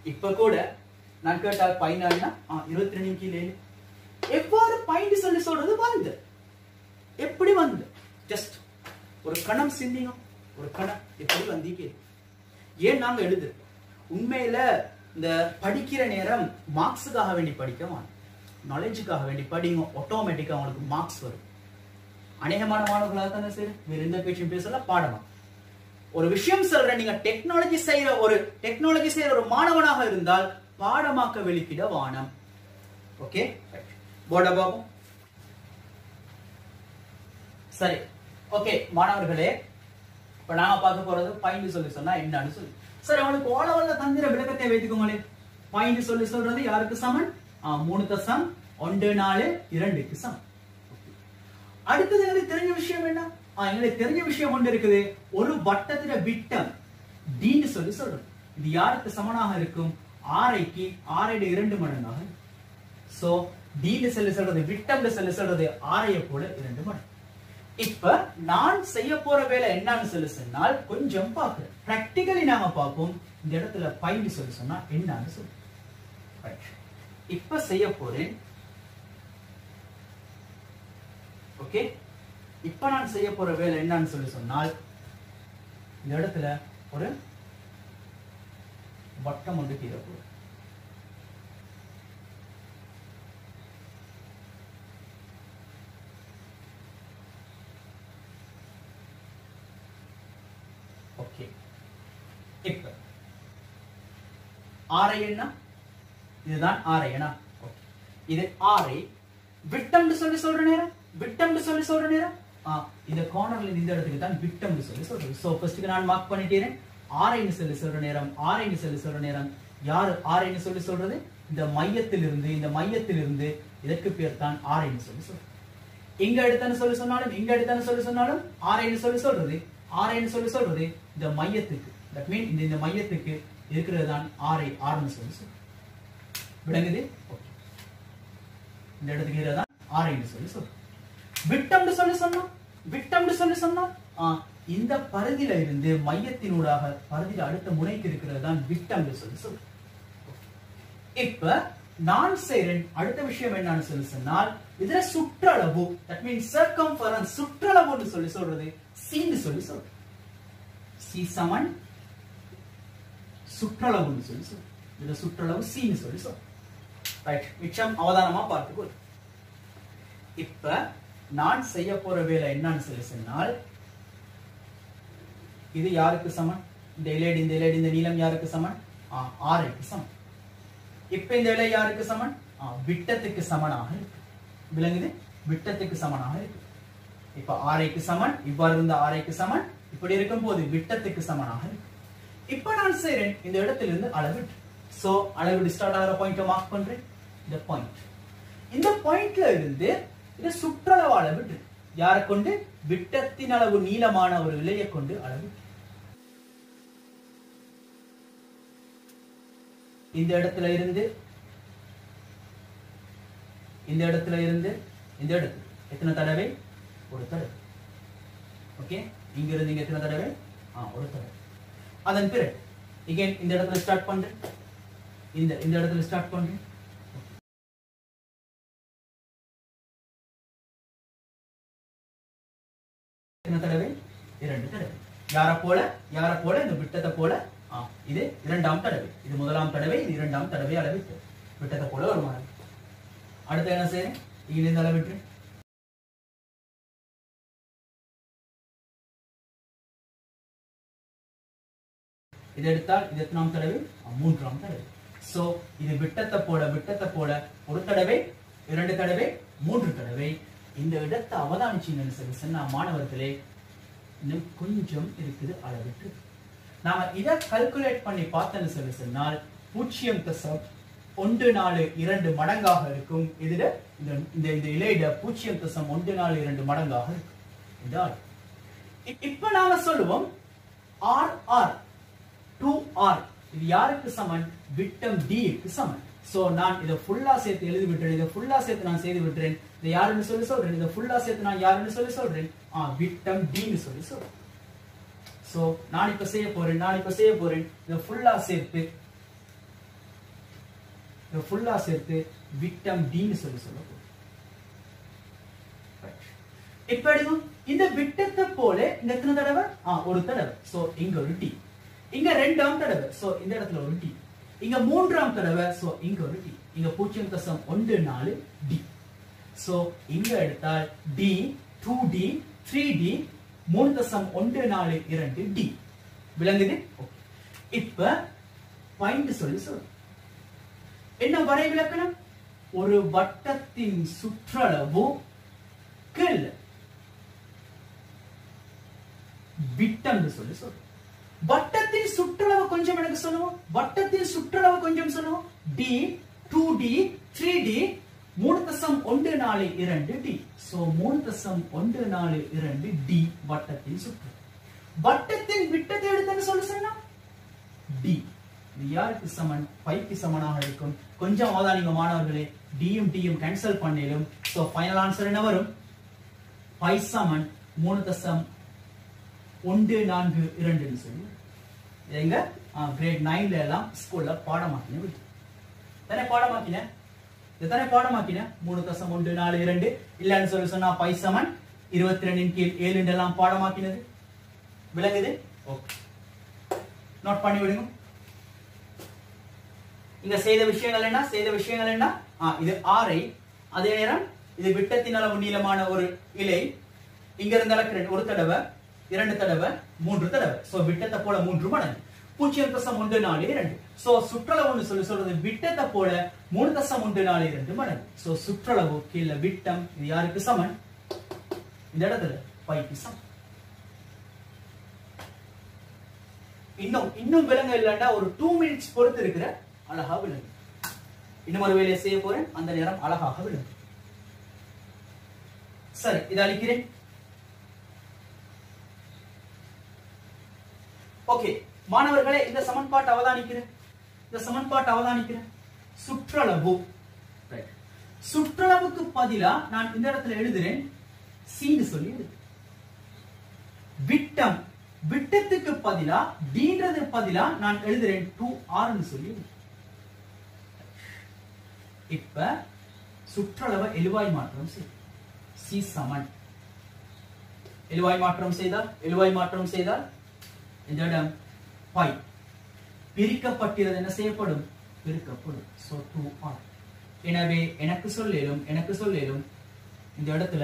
இப்ப கூட நான் கேட்டால் பைனாடினா இருபத்தி ரெண்டு கீழே எவ்வாறு பைண்ட் சொல்லி சொல்றது? வந்து. எப்படி வந்து? ஜஸ்ட் ஒரு கணம் சிந்திங்கும் ஒரு கணம். எப்படி வந்தீங்க ஏன் நாங்க எழுது உண்மையில இந்த படிக்கிற நேரம் மார்க்ஸுக்காக வேண்டி படிக்க வாங்க நாலேஜுக்காக வேண்டி படிங்க. ஆட்டோமேட்டிக்காக உங்களுக்கு மார்க்ஸ் வரும். அநேகமான மாணவர்களாக தானே சரி வேற எந்த பேச்சும் பேசல பாடமா ஒரு விஷயம் சொல்றேன் நீங்க டெக்னாலஜி செய்யற ஒரு டெக்னாலஜி செய்யற ஒரு மாணவனாக இருந்தால் பாடமாக்க வெளிக்கிட வானம். ஓகே போர்ட பாபம் சரி. ஓகே மாணவர்களே இப்ப நாம பார்க்க போறது பாயிண்ட் சொல்லி சொன்னா என்னன்னு சொல்லி. சரி அவனுக்கு ஓலவல்ல தந்திர விளக்கத்தை வைத்துக்கோங்களே பாயிண்ட் சொல்லி சொல்றது யாருக்கு சமன் மூணு தசம் ஒன்று நாலு இரண்டுக்கு சமன் அடுத்தது எங்களுக்கு தெரிஞ்ச விஷயம் என்ன? ஆ, எங்களுக்கு தெரிஞ்ச விஷயம் ஒன்று இருக்குது. ஒரு வட்டத்தில விட்டம். டின்னு சொல்லி சொல்றோம் இது யாருக்கு சமனாக இருக்கும்? ஆரைக்கு ஆரைட இரண்டு மடங்காக. சோ டீன்னு செல்ல சொல்றது விட்டம்ல செல்ல சொல்றது ஆரைய போல இரண்டு மடங்கு. இப்ப நான் செய்ய போற வேலை என்னன்னு சொல்லி சொன்னால் கொஞ்சம் பார்க்கிறேன் பிராக்டிகலி நாம பார்ப்போம் இந்த இடத்துல பைன்னு சொல்லி சொன்னா என்னன்னு சொல்லு. இப்ப செய்ய போறேன் ஓகே இப்ப நான் செய்ய போற வேலை என்னன்னு சொல்லி சொன்னால் இந்த இடத்துல ஒரு வட்டம் வந்து கீழே போகுது ஓகே இப்ப ஆரை என்ன இதுதான் ஆரை என்ன இது ஆரை விட்டம்னு சொல்லி சொல்ற நேரம்? விட்டம்னு சொல்லி சொல்ற நேரம் இந்த கார்னர்ல இந்த இடத்துக்கு தான் விட்டம்னு சொல்லி சொல்றது சோ ஃபர்ஸ்ட்க்கு நான் மார்க் பண்ணிட்டேன். ஆரைன்னு சொல்லி சொல்ற நேரம் ஆரைன்னு சொல்லி சொல்ற நேரம். யாரு ஆரைன்னு சொல்லி சொல்றது? இந்த மையத்திலிருந்து இந்த மையத்திலிருந்து இதற்கு பேர் தான் ஆரைன்னு சொல்லி சொல்றது இங்க எடுத்தன்னு சொல்லி சொன்னாலும் இங்க எடுத்தன்னு சொல்லி சொன்னாலும் ஆரைன்னு சொல்லி சொல்றது. ஆரைன்னு சொல்லி சொல்றது இந்த மையத்துக்கு. தட் மீன் இந்த இந்த மையத்துக்கு இருக்கிறது தான் ஆரை ஆறுன்னு சொல்லி சொல்றது விளங்குது? இந்த இடத்துக்கு தான் ஆரைன்னு சொல்லி சொல்றது விட்டம்னு சொல்லி சொன்னா விட்டம்னு சொல்லி சொன்னா? இந்த பருதியில இருந்து மையத்தினூடாக பருதியில அடுத்த முனைக்கு இருக்கிறது தான் விட்டம்னு சொல்லி சொல்றோம் இப்ப நான் செய்றேன் அடுத்த விஷயம் என்னன்னு சொல்லி சொன்னால் இதுல சுற்றளவு தட் மீன் சர்க்கம்ஃபரன்ஸ் சுற்றளவுன்னு சொல்லி சொல்றது சீன்னு சொல்லி சொல்றது சி சமன் சுற்றளவுன்னு சொல்லி சொல்றோம் இது சுற்றளவு சின்னு சொல்லி சொல்றோம் ரைட் மிச்சம் அவதானமா பார்த்துக்கோ. இப்ப நான் செய்ய போற வேலை என்னன்னு சொல்லி சொன்னால் இது யாருக்கு சமன் இந்த இலையடி இந்த இலையடி இந்த நீளம் யாருக்கு சமன் ஆரைக்கு சமன் இப்ப இந்த இலை யாருக்கு சமன் விட்டத்துக்கு சமனாக இருக்கு. விளங்குது? விட்டத்துக்கு சமனாக இருக்கு. இப்ப ஆரைக்கு சமன் இவ்வாறு இருந்த ஆரைக்கு சமன் இப்படி இருக்கும் போது விட்டத்துக்கு சமனாக இருக்கு. இப்ப நான் செய்யறேன் இந்த இடத்துல இருந்து அளவிட்டு சோ அளவிட்டு ஸ்டார்ட் ஆகிற பாயிண்ட் மார்க் பண்றேன். இந்த பாயிண்ட் இந்த பாயிண்ட்ல இருந்து இது சுற்றளவு அளவு யாரை கொண்டு? விட்டத்தின் அளவு நீளமான ஒரு இலையை கொண்டு அளவு. இந்த இடத்துல இருந்து இந்த இடத்துல இருந்து இந்த இடத்துல எத்தனை தடவை? ஒரு தடவை. ஓகே இங்க இருந்து இங்க எத்தனை தடவை? ஆ ஒரு தடவை. அதன் பிறகு again இந்த இடத்துல ஸ்டார்ட் பண்றேன். இந்த இந்த இடத்துல ஸ்டார்ட் பண்றேன். என்ன தடவை? இரண்டு தடவை. யார போல? யார போல? இந்த விட்டத்தை போல. ஆ, இது இரண்டாம் தடவை. இது முதலாம் தடவை இது இரண்டாம் தடவை அளவிட்டு. விட்டத்தை போல ஒரு மாதிரி அடுத்து என்ன செய்யறேன்? இங்கிருந்து அளவிட்டு. இது எடுத்தால் இது எத்தனாம் தடவை? மூன்றாம் தடவை. சோ இது விட்டத்தை போல விட்டத்தை போல. ஒரு தடவை இரண்டு தடவை மூன்று தடவை. இந்த இடத்தை அவதானிச்சீங்கன்னு சொல்லி சொன்னா மாணவர்களே இன்னும் கொஞ்சம் இருக்குது அளவிட்டு. நாம இதை கல்குலேட் பண்ணி பார்த்தேன்னு சொல்லி சொன்னால் பூஜ்ஜியம் தசம் ஒன்று நாலு இரண்டு மடங்காக இருக்கும். இதுல இந்த இந்த இந்த இலையிட பூஜ்ஜியம் தசம் ஒன்று நாலு இரண்டு மடங்காக இருக்கும். இதால் இப்ப நாம சொல்லுவோம் ஆர் ஆர் டூ ஆர் இது யாருக்கு சமன்? விட்டம் டிக்கு சமன். சோ நான் இதை ஃபுல்லா சேர்த்து எழுதி விட்டுறேன் இதை ஃபுல்லா சேர்த்து நான் செய்து விட்டுறேன் இதை யாருன்னு சொல்லி சொல்றேன்? இதை ஃபுல்லா சேர்த்து நான் யாருன்னு சொல்லி சொல்றேன்? ஆ விட்டம் டின்னு சொல்லி சொல்றேன். சோ நான் இப்ப செய்ய போறேன் நான் இப்ப செய்ய போறேன். இதை ஃபுல்லா சேர்த்து இதை ஃபுல்லா சேர்த்து விட்டம் டின்னு சொல்லி சொல்ல போறேன். Right. இந்த விட்டத்தை போல இந்த எத்தனை தடவை? ஆ ஒரு தடவை. சோ இங்க ஒரு டி இங்க ரெண்டாம் தடவை. சோ இந்த இடத்துல ஒரு டி இங்க மூன்றாம் தடவை சோ இங்க ஒரு டி இங்க பூஜ்ஜியம் தசம் ஒன்று நாலு டி சோ இங்க எடுத்தால் D two D three D மூணு தசம் ஒன்று நாலு இரண்டு டி விளங்குது? இப்ப பாயிண்ட் சொல்லி சொல்லு. என்ன வரை விளக்கணம் ஒரு வட்டத்தின் சுற்றளவு கீழ். விட்டம்னு சொல்லி சொல்லு. வட்டத்தின் சுற்றளவு கொஞ்சம் எனக்கு சொல்லுவோம் வட்டத்தின் சுற்றளவு கொஞ்சம் சொல்லுவோம் D two D three D மூணு தசம் ஒன்று நாலு இரண்டு டி சோ மூணு தசம் ஒன்று நாலு இரண்டு டி வட்டத்தின் சுற்று. வட்டத்தின் விட்டத்தை எடுத்தேன்னு சொல்லு சொன்னா டி இது யாருக்கு சமன்? பைக்கு சமனாக இருக்கும். கொஞ்சம் அவதானிங்க மாணவர்களே டியும் டியும் கேன்சல் பண்ணிடும். சோ ஃபைனல் ஆன்சர் என்ன வரும்? பை சமன் மூணு தசம் ஒன்று நான்கு இரண்டுன்னு சொல்லி. எங்க? கிரேட் நைன்ல எல்லாம் ஸ்கூல்ல பாடமாக்கின தானே பாடமாக்கின? இது தானே பாடமாக்கின? மூணு தசம் ஒன்று நாலு இரண்டு. இல்லைன்னு சொல்லி சொன்னா பை சமன் இருபத்தி ரெண்டின் கீழ் ஏழு எல்லாம் பாடமாக்கினது. விளங்குது? ஓகே நோட் பண்ணி விடுங்க. இங்க செய்த விஷயங்கள் என்ன? செய்த விஷயங்கள் என்ன? ஆ, இது ஆரை அதே நேரம் இது விட்டத்தின் அளவு நீளமான ஒரு இலை. இங்க இருந்த ஒரு தடவை. இரண்டு தடவை மூன்று தடவை. சோ விட்டத்தை போல மூன்று மடங்கு. பூஜ்ஜியம் தசம் ஒன்று நாலு இரண்டு. சோ சுற்றளவுன்னு சொல்லி சொல்றது விட்டத்தை போல மூணு தசம் ஒன்று நாலு இரண்டு மடங்கு. சோ சுற்றளவு கீழே விட்டம் இது யாருக்கு சமன்? இந்த இடத்துல பைக்கு சமன். இன்னும் இன்னும் விலங்க இல்லைண்டா ஒரு டூ மினிட்ஸ் பொறுத்து இருக்கிற அழகா விலங்கு. இன்னும் ஒரு வேலையை செய்ய போறேன் அந்த நேரம் அழகாக விலங்கு. சரி இதை அழிக்கிறேன். ஓகே மாணவர்களே இந்த சமன்பாட்டை அவதானிக்கிறேன். இந்த சமன்பாட்டை அவதானிக்கிறேன். சுற்றளவு. சுற்றளவுக்கு பதிலா நான் இந்த இடத்துல எழுதுறேன். சீன்னு சொல்லி விட்டம். விட்டத்துக்கு பதிலா டீன்றது பதிலா நான் எழுதுறேன். டூ ஆர்னு சொல்லி இப்ப சுற்றளவை எழுவாய் மாற்றம் செய்ய சி சமன். எழுவாய் மாற்றம் செய்தால்? எழுவாய் மாற்றம் செய்தால்? இந்த இடம் பை. பிரிக்கப்பட்டிருது என்ன செய்யப்படும்? பிரிக்கப்படும். சோ டூ ஆர் எனவே எனக்கு சொல்லிலும் எனக்கு சொல்லிலும் இந்த இடத்துல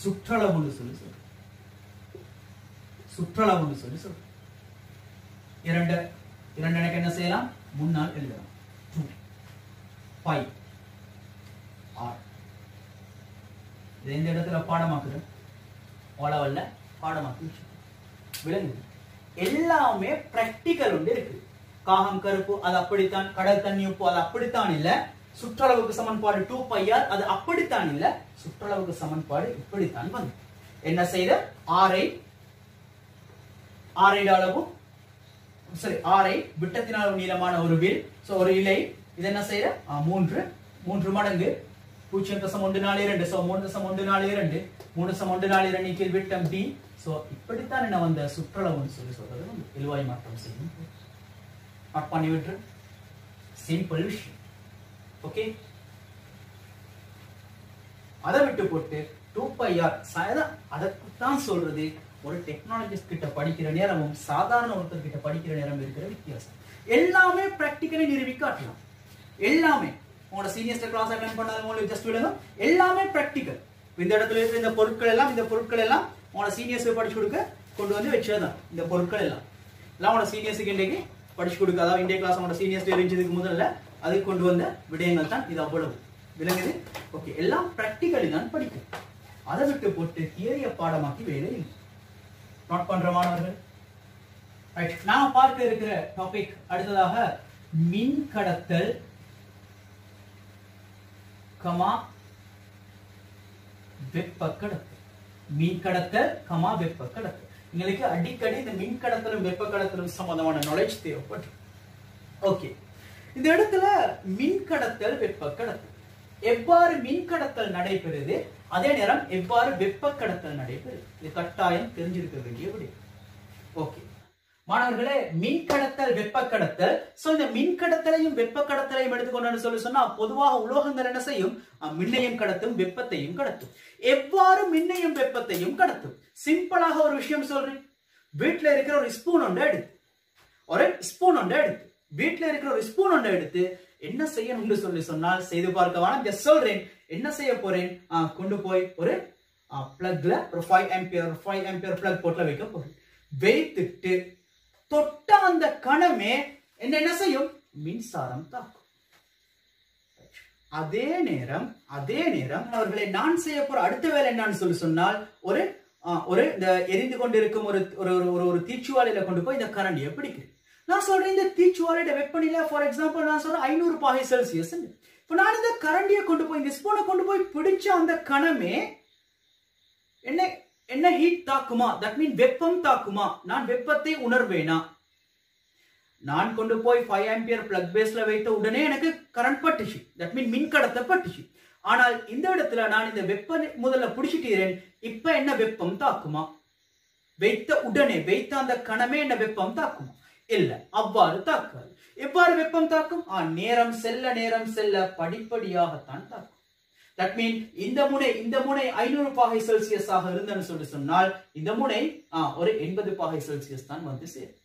சுற்றளவுன்னு சொல்லி சொல்லு சுற்றளவுன்னு சொல்லி சொல்லு இரண்டு இரண்டு எனக்கு என்ன செய்யலாம்? முன்னால் எழுதலாம். டூ பை ஆர் இது இந்த இடத்துல பாடமாக்குது ஓலவல்ல பாடமாக்கி பாடமாக்கு விளங்குது. எல்லாமே பிராக்டிக்கல் உண்டு இருக்கு. காகம் கருப்பு அது அப்படித்தான். கடல் தண்ணி உப்பு அது அப்படித்தான் இல்ல. சுற்றளவுக்கு சமன்பாடு டூ பையார் அது அப்படித்தான் இல்ல. சுற்றளவுக்கு சமன்பாடு இப்படித்தான் வந்து என்ன செய்த? ஆரை ஆரை அளவு சரி ஆரை விட்டத்தினால் நீளமான ஒரு வில் சோ ஒரு இலை இது என்ன செய்யற மூன்று மூன்று மடங்கு. பூஜ்ஜியம் தசம் ஒன்று நாலு இரண்டு சோ மூன்று தசம் ஒன்று நாலு இரண்டு. மூணு தசம் ஒன்று நாலு இரண்டு கீழ் விட்டம் டி ஸோ இப்படித்தான் என்ன வந்த சுற்றளவுன்னு சொல்லி சொல்றது வந்து இழுவாய் மாற்றம் செய்யும். நோட் பண்ணி விட்டு சிம்பிள் விஷயம். ஓகே அதை விட்டு போட்டு டூ பை ஆர் அதைத்தான் சொல்றது ஒரு டெக்னாலஜிஸ்ட் கிட்ட படிக்கிற நேரமும் சாதாரண ஒருத்தர் கிட்ட படிக்கிற நேரம் இருக்கிற வித்தியாசம். எல்லாமே ப்ராக்டிக்கலி நிரூபி காட்டலாம். எல்லாமே. உங்களோட சீனியர்ஸ் கிளாஸ் அட்டன் பண்ணாத ஜஸ்ட் விடணும். எல்லாமே ப்ராக்டிக்கல் இந்த இடத்துல இருக்கிற இந்த பொருட்கள் எல்லாம் இந்த பொருட்கள் எல்லாம் உங்களோட சீனியர்ஸுக்கு படிச்சு கொடுக்க கொண்டு வந்து வச்சதுதான். இந்த பொருட்கள் எல்லாம். எல்லாம் உங்களோட சீனியர்ஸுக்கு இன்றைக்கு படிச்சு கொடுக்க அதாவது இந்திய கிளாஸ் உங்களோட சீனியர்ஸ் தெரிஞ்சதுக்கு முதல்ல அதுக்கு கொண்டு வந்த விடயங்கள் தான் இது அவ்வளவு. விளங்குது? ஓகே எல்லாம் ப்ராக்டிக்கலி தான் படிக்கும். அதை விட்டு போட்டு தியரிய பாடமாக்கி வேலை இல்லை. நோட் பண்ற மாணவர்கள். ரைட் நான் பார்க்க இருக்கிற டாபிக் அடுத்ததாக மின் கடத்தல் கமா வெப்ப கடத்தல். மின் கடத்தல் கமா வெப்ப கடத்தல் எங்களுக்கு அடிக்கடி இந்த மின் கடத்தலும் வெப்ப கடத்தலும் சம்பந்தமான நாலேஜ் தேவைப்படும். ஓகே இந்த இடத்துல மின் கடத்தல் வெப்ப கடத்தல் எவ்வாறு மின் கடத்தல் நடைபெறுது? அதே நேரம் எவ்வாறு வெப்ப கடத்தல் நடைபெறுது? இது கட்டாயம் தெரிஞ்சிருக்க வேண்டிய விடயம் ஓகே மாணவர்களே மின் கடத்தல் வெப்ப கடத்தல் சோ இந்த மின் கடத்தலையும் வெப்ப கடத்தலையும் எடுத்துக்கொண்டு சொல்லி சொன்னா பொதுவாக உலோகங்கள் என்ன செய்யும்? மின்னையும் கடத்தும் வெப்பத்தையும் கடத்தும். எவ்வாறு மின்னையும் வெப்பத்தையும் கடத்தும்? சிம்பிளாக ஒரு விஷயம் சொல்றேன். வீட்டுல இருக்கிற ஒரு ஸ்பூன் ஒன்று எடுத்து ஒரு ஸ்பூன் ஒன்று எடுத்து வீட்டுல இருக்கிற ஒரு ஸ்பூன் ஒன்று எடுத்து என்ன செய்யணும்னு சொல்லி சொன்னால் செய்து பார்க்க வேணாம் ஜஸ்ட் சொல்றேன். என்ன செய்ய போறேன்? ஆ, கொண்டு போய் ஒரு பிளக்ல ஒரு five ampere five ampere plug போட்டுல வைக்க போறேன். வைத்துட்டு தொட்ட அந்த கணமே என்ன என்ன செய்யும்? மின்சாரம் தாக்கும். அதே நேரம் அதே நேரம் அவர்களை நான் செய்ய போற அடுத்த வேலை என்னன்னு சொல்லி சொன்னால் ஒரு ஒரு இந்த எரிந்து கொண்டிருக்கும் ஒரு ஒரு ஒரு- ஒரு ஒரு தீச்சுவாலையில கொண்டு போய் இந்த கரண்டியை பிடிக்கிறேன். நான் சொல்றேன் இந்த தீச்சுவாலையோட வெப்பநிலை ஃபார் எக்ஸாம்பிள் நான் சொல்றேன் ஐநூறு பாகை செல்சியஸ் இப்போ நான் இந்த கரண்டியை கொண்டு போய் இந்த ஸ்பூனை கொண்டு போய் பிடிச்ச அந்த கணமே என்ன என்ன ஹீட் தாக்குமா? தட் மீன் வெப்பம் தாக்குமா? நான் வெப்பத்தை உணர்வேனா? நான் கொண்டு போய் ஃபைவ் ஆம்பியர் பிளக் பேஸ்ல வைத்த உடனே எனக்கு கரண்ட் பட்டுச்சு. தட் மீன் மின் கடத்த பட்டுச்சு. ஆனால் இந்த இடத்துல நான் இந்த வெப்ப முதல்ல பிடிச்சிட்டீரேன் இப்ப என்ன வெப்பம் தாக்குமா? வைத்த உடனே வைத்த அந்த கணமே என்ன வெப்பம் தாக்குமா? இல்ல அவ்வாறு தாக்காது. எவ்வாறு வெப்பம் தாக்கும்? ஆ, நேரம் செல்ல நேரம் செல்ல படிப்படியாகத்தான் தாக்கும். தட் மீன் இந்த முனை இந்த முனை ஐநூறு பாகை செல்சியஸ் ஆக இருந்தன்னு சொல்லி சொன்னால் இந்த முனை ஒரு எண்பது பாகை செல்சியஸ் தான் வந்து சேரும்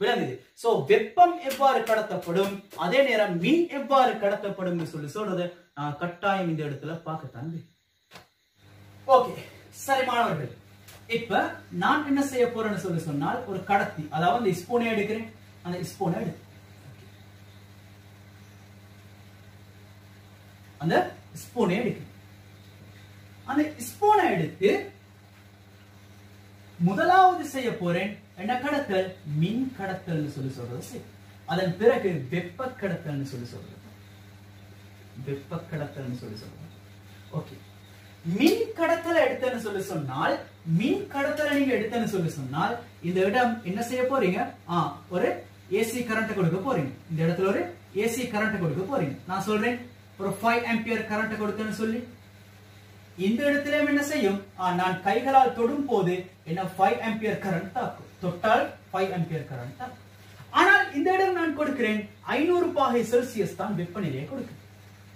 விளங்குது. சோ வெப்பம் எவ்வாறு கடத்தப்படும்? அதே நேரம் மின் எவ்வாறு கடத்தப்படும் சொல்லி சொல்றது நான் கட்டாயம் இந்த இடத்துல பார்க்கத்தான் ஓகே சரி மாணவர்கள். இப்ப நான் என்ன செய்ய போறேன்னு சொல்லி சொன்னால் ஒரு கடத்தி அதாவது அந்த ஸ்பூனை எடுக்கிறேன். அந்த ஸ்பூனை எடு அந்த ஸ்பூனை எடுக்கணும். அந்த ஸ்பூனை எடுத்து முதலாவது செய்ய போறேன். என்ன கடத்தல்? மின் கடத்தல்னு சொல்லி சொல்றது சரி. அதன் பிறகு வெப்ப கடத்தல்னு சொல்லி சொல்றது. வெப்ப கடத்தல்னு சொல்லி சொல்றது. ஓகே. மின் கடத்தலை எடுத்தேன்னு சொல்லி சொன்னால் மின் கடத்தலை நீங்க எடுத்தேன்னு சொல்லி சொன்னால் இந்த இடம் என்ன செய்ய போறீங்க? ஆ ஒரு ஏசி கரண்ட் கொடுக்க போறீங்க. இந்த இடத்துல ஒரு ஏசி கரண்ட் கொடுக்க போறீங்க. நான் சொல்றேன். ஒரு ஃபைவ் ஆம்பியர் கரண்ட் கொடுத்தேன்னு சொல்லி. இந்த இடத்துல என்ன செய்யும்? ஆ, நான் கைகளால் தொடும் போது என்ன ஃபைவ் ஆம்பியர் கரண்ட் தாக்கும். தொட்டால் ஃபைவ் ஆம்பியர் கரண்ட் தாக்கும். ஆனால் இந்த இடம் நான் கொடுக்கிறேன் ஐநூறு பாகை செல்சியஸ் தான் வெப்பநிலையை கொடுக்கும்.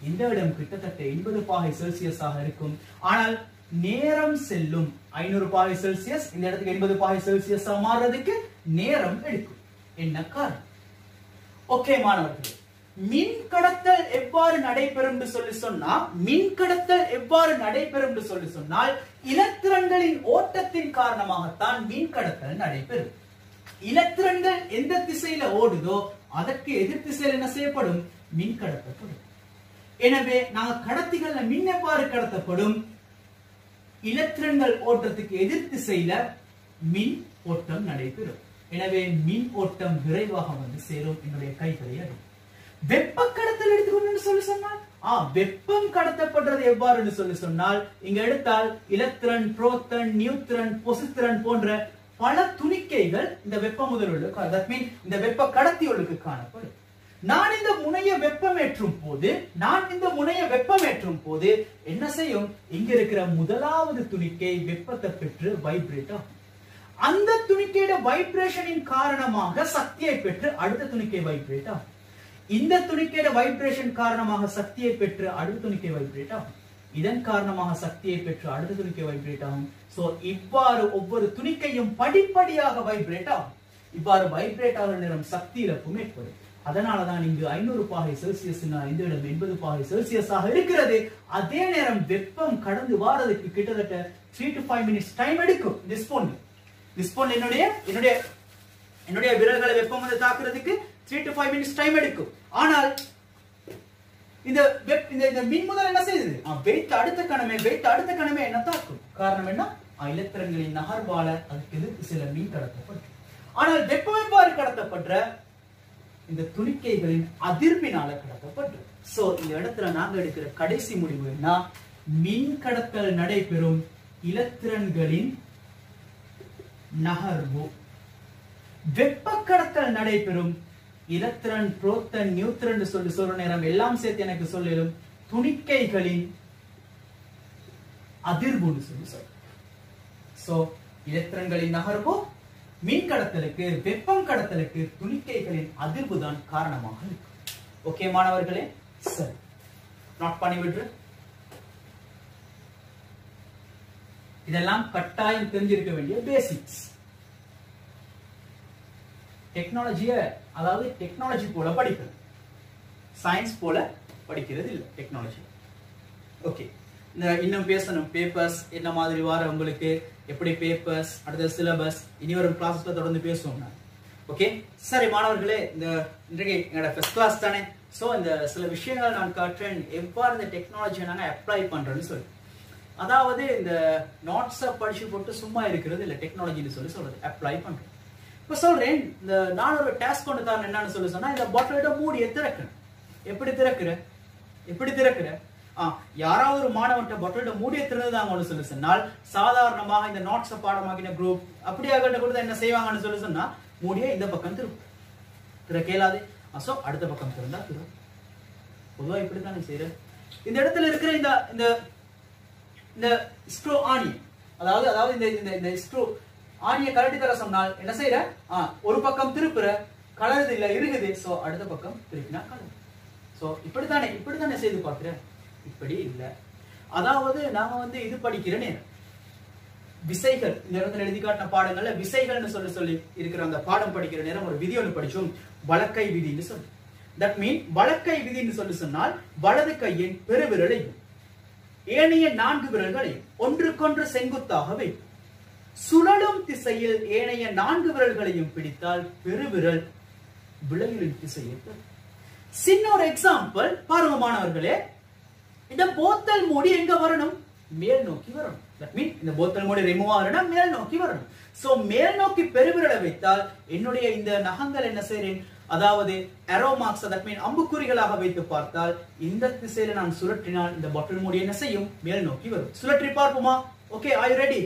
இந்த இடம் கிட்டத்தட்ட எண்பது பாகை செல்சியஸ் ஆக இருக்கும். ஆனால் நேரம் செல்லும் ஐநூறு பாகை செல்சியஸ் இந்த இடத்துக்கு எண்பது பாகை செல்சியஸ் மாறுறதுக்கு நேரம் எடுக்கும். என்ன காரணம்? ஓகே மாணவர்களே. மின் கடத்தல் எவ்வாறு நடைபெறும் சொல்லி சொன்னா மின் கடத்தல் எவ்வாறு நடைபெறும் சொல்லி சொன்னால் இலத்திரன்களின் ஓட்டத்தின் காரணமாகத்தான் மின் கடத்தல் நடைபெறும். இலத்திரன்கள் எந்த திசையில ஓடுதோ அதற்கு எதிர் திசையில் என்ன செய்யப்படும்? மின் கடத்தப்படும். எனவே நாங்க கடத்திகள்ல மின் எவ்வாறு கடத்தப்படும்? இலத்திரன்கள் ஓட்டத்துக்கு எதிர் திசையில மின் ஓட்டம் நடைபெறும். எனவே மின் ஓட்டம் விரைவாக வந்து சேரும். என்னுடைய கைகளை அடி வெப்ப கடத்தல் எடுத்துக்கணும்னு சொல்லி சொன்னால் ஆ வெப்பம் கடத்தப்படுறது எவ்வாறு சொல்லி சொன்னால் இங்க எடுத்தால் இலத்திரன் புரோத்தன் நியூத்திரன் பொசித்திரன் போன்ற பல துணிக்கைகள் இந்த வெப்ப முதலுக்கு தட் மீன் இந்த வெப்ப கடத்தியுள்ளுக்கு காணப்படும். நான் இந்த முனைய வெப்பமேற்றும் போது நான் இந்த முனைய வெப்பமேற்றும் போது என்ன செய்யும்? இங்க இருக்கிற முதலாவது துணிக்கை வெப்பத்தை பெற்று வைப்ரேட் ஆகும். அந்த துணிக்கையோட வைப்ரேஷனின் காரணமாக சக்தியை பெற்று அடுத்த துணிக்கை வைப்ரேட் ஆகும். இந்த துணிக்கையோட வைப்ரேஷன் காரணமாக சக்தியை பெற்று அடுத்த துணிக்கை வைப்ரேட் ஆகும். இதன் காரணமாக சக்தியை பெற்று அடுத்த துணிக்கை வைப்ரேட் ஆகும். சோ இவ்வாறு ஒவ்வொரு துணிக்கையும் படிப்படியாக வைப்ரேட் ஆகும். இவ்வாறு வைப்ரேட் ஆகிற நேரம் சக்தி இழப்பும் ஏற்படும் அதனாலதான் இங்கு ஐநூறு பாகை செல்சியஸ் இந்த இடம் எண்பது பாகை செல்சியஸாக இருக்கிறது. அதே நேரம் வெப்பம் கடந்து வாரதுக்கு கிட்டத்தட்ட three to five minutes time எடுக்கும். இந்த ஸ்போன் இந்த என்னுடைய என்னுடைய என்னுடைய விரல்களை வெப்பம் வந்து தாக்குறதுக்கு three to five minutes time எடுக்கும். ஆனால் இந்த வெப் இந்த இந்த மின் முதல் என்ன செய்யுது வெயிட் அடுத்த கணமே வெயிட் அடுத்த கணமே என்ன தாக்கும்? காரணம் என்ன? இலத்திரங்களின் நகர்வால அதுக்கு எதிர்த்து சில மின் கடத்தப்படும். ஆனால் வெப்பமைப்பாறு கடத்தப்படுற இந்த துணிக்கைகளின் அதிர்வினால கடத்தப்பட்டு சோ இந்த இடத்துல நாங்க எடுக்கிற கடைசி முடிவு என்ன? மின் கடத்தல் நடைபெறும் இலத்திரன்களின் நகர்வு. வெப்ப கடத்தல் நடைபெறும் இலத்திரன் புரோத்தன் நியூத்திரன் சொல்லி சொல்ற நேரம் எல்லாம் சேர்த்து எனக்கு சொல்லிடும் துணிக்கைகளின் அதிர்வுன்னு சொல்லி சொல்ற சோ இலத்திரன்களின் நகர்வு மின் கடத்தலுக்கு வெப்பம் கடத்தலுக்கு துணிக்கைகளின் அதிர்வு தான் காரணமாக இருக்கும். ஓகே மாணவர்களே? சரி நோட் பண்ணி விட்டு இதெல்லாம் கட்டாயம் தெரிஞ்சிருக்க வேண்டிய பேசிக்ஸ் டெக்னாலஜியை அதாவது டெக்னாலஜி போல படிக்கிறது. சயின்ஸ் போல படிக்கிறது இல்லை டெக்னாலஜி ஓகே இந்த இன்னும் பேசணும். பேப்பர்ஸ் என்ன மாதிரி வார உங்களுக்கு? எப்படி பேப்பர்ஸ் அடுத்த சிலபஸ் இனி வரும் கிளாஸ்ல தொடர்ந்து பேசுவோம் நான் ஓகே சரி மாணவர்களே இந்த இன்றைக்கு என்னோட ஃபர்ஸ்ட் கிளாஸ் தானே? ஸோ இந்த சில விஷயங்கள் நான் காட்டுறேன். எவ்வாறு இந்த டெக்னாலஜியை நாங்கள் அப்ளை பண்ணுறோன்னு சொல்லி. அதாவது இந்த நோட்ஸை படிச்சு போட்டு சும்மா இருக்கிறது இல்லை டெக்னாலஜின்னு சொல்லி சொல்றது. அப்ளை பண்ணுறோம் இப்போ சொல்றேன் இந்த நான் ஒரு டாஸ்க் கொண்டு தான் என்னன்னு சொல்லி சொன்னால் இந்த பாட்டிலோட மூடியை திறக்கிறேன் எப்படி திறக்கிற? எப்படி திறக்கிற? ஆ யாராவது ஒரு மாணவன்ட்ட பாட்டிலோட மூடியை திறந்துதாங்கன்னு சொல்லி சொன்னால் சாதாரணமாக இந்த நோட்ஸை பாடமாக்கின குரூப் அப்படி கிட்ட கொடுத்தா என்ன செய்வாங்கன்னு சொல்லி சொன்னால் மூடியை இந்த பக்கம் திருப்பு. திற இயலாது. ஸோ அடுத்த பக்கம் திறந்தா திரும் பொதுவாக இப்படி தானே செய்யற இந்த இடத்துல இருக்கிற இந்த இந்த இந்த ஸ்க்ரோ ஆணி அதாவது அதாவது இந்த இந்த இந்த ஆணியை கழட்டி தர சொன்னால் என்ன செய்யற ஆ ஒரு பக்கம் திருப்புற கலருது இல்ல இருக்குது சோ அடுத்த பக்கம் திருப்பினா கலரு. சோ இப்படித்தானே இப்படித்தானே செய்து பார்க்கிற? இப்படி இல்ல. அதாவது நாம வந்து இது படிக்கிற நேரம். விசைகள் இந்த இடத்துல எழுதி காட்டின பாடங்கள்ல விசைகள்னு சொல்லி சொல்லி இருக்கிற அந்த பாடம் படிக்கிற நேரம் ஒரு விதி ஒன்று படிச்சோம். வழக்கை விதின்னு சொல்லி. தட் மீன் வழக்கை விதின்னு சொல்லி சொன்னால் வலது கையின் பெருவிரலையும் ஏனைய நான்கு விரல்களையும் ஒன்றுக்கொன்று செங்குத்தாக வைக்கும் சுழலும் திசையில் ஏனைய நான்கு விரல்களையும் பிடித்தால் பெருவிரல் விளையுளின் திசையை சின்ன ஒரு எக்ஸாம்பிள் பாருங்க மாணவர்களே. இந்த போத்தல் மூடி எங்க வரணும்? மேல் நோக்கி வரணும். தட் மீன் இந்த போத்தல் மூடி ரிமூவ் ஆகணும்னா மேல் நோக்கி வரணும். சோ மேல் நோக்கி பெருவிரலை வைத்தால் என்னுடைய இந்த நகங்கள் என்ன செய்றேன் அதாவது அரோ மார்க்ஸ் தட் மீன் அம்புக்குறிகளாக வைத்து பார்த்தால் இந்த திசையில நான் சுழற்றினால் இந்த பாட்டில் மூடி என்ன செய்யும்? மேல் நோக்கி வரும். சுழற்றி பார்ப்போமா? Okay are ready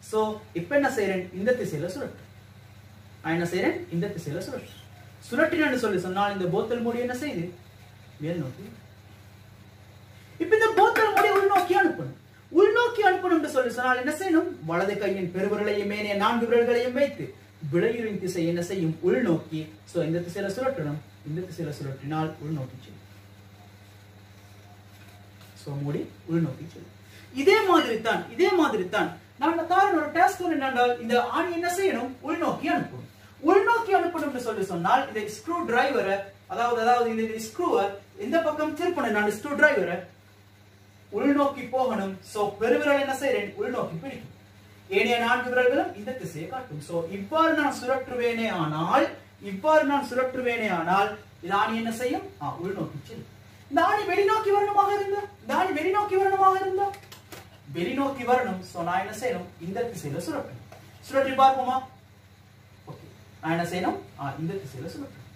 right so இப்போ என்ன செய்யறேன் இந்த திசையில சுழற்று நான் என்ன செய்றேன்? இந்த திசையில சுழற்று சுழற்றினு சொல்லி சொன்னால் இந்த போத்தல் மூடி என்ன செய்யுது? மேல் நோக்கி. இப்ப இந்த போத்தல் மூடி உள்நோக்கி அனுப்பணும். உள்நோக்கி அனுப்பணும் என்று சொல்லி சொன்னால் என்ன செய்யணும்? வலது கையின் பெருவிரலையும் மேனே நான்கு விரல்களையும் வைத்து விளையுறின் திசை என்ன செய்யும்? உள்நோக்கி. சோ இந்த திசையில சுழற்றணும் இந்த திசையில சுழற்றினால் உள்நோக்கி செல்லும். சோ மூடி உள்நோக்கி செல்லும். இதே மாதிரி தான் இதே மாதிரி தான் நம்ம தாரன் ஒரு டாஸ்க் என்னென்றால் இந்த ஆணி என்ன செய்யணும்? உள்நோக்கி அனுப்பணும். உள்நோக்கி அனுப்பணும்னு சொல்லி சொன்னால் இந்த ஸ்க்ரூ டிரைவரை அதாவது அதாவது இந்த ஸ்க்ரூவை இந்த பக்கம் திருப்பணும் நான் ஸ்க்ரூ டிரைவரை உள்நோக்கி போகணும். சோ பெருவிரல் என்ன செய்யறேன்? உள்நோக்கி பிடிக்கும் ஏனைய நான்கு விரல்களும் இந்த திசையை காட்டும். சோ இவ்வாறு நான் சுழற்றுவேனே ஆனால் இவ்வாறு நான் சுழற்றுவேனே ஆனால் இது ஆணி என்ன செய்யும்? ஆ, உள்நோக்கி செல்லும். இந்த ஆணி வெளிநோக்கி வரணுமாக இருந்தா? இந்த ஆணி வெளிநோக்கி வரணுமாக இருந்தா? வெளிநோக்கி வரணும். சோ நான் என்ன செய்யணும்? இந்த திசையில சுழற்றணும். சுழற்றி பார்ப்போமா? ஓகே நான் என்ன செய்யணும்? இந்த திசையில சுழற்றணும்.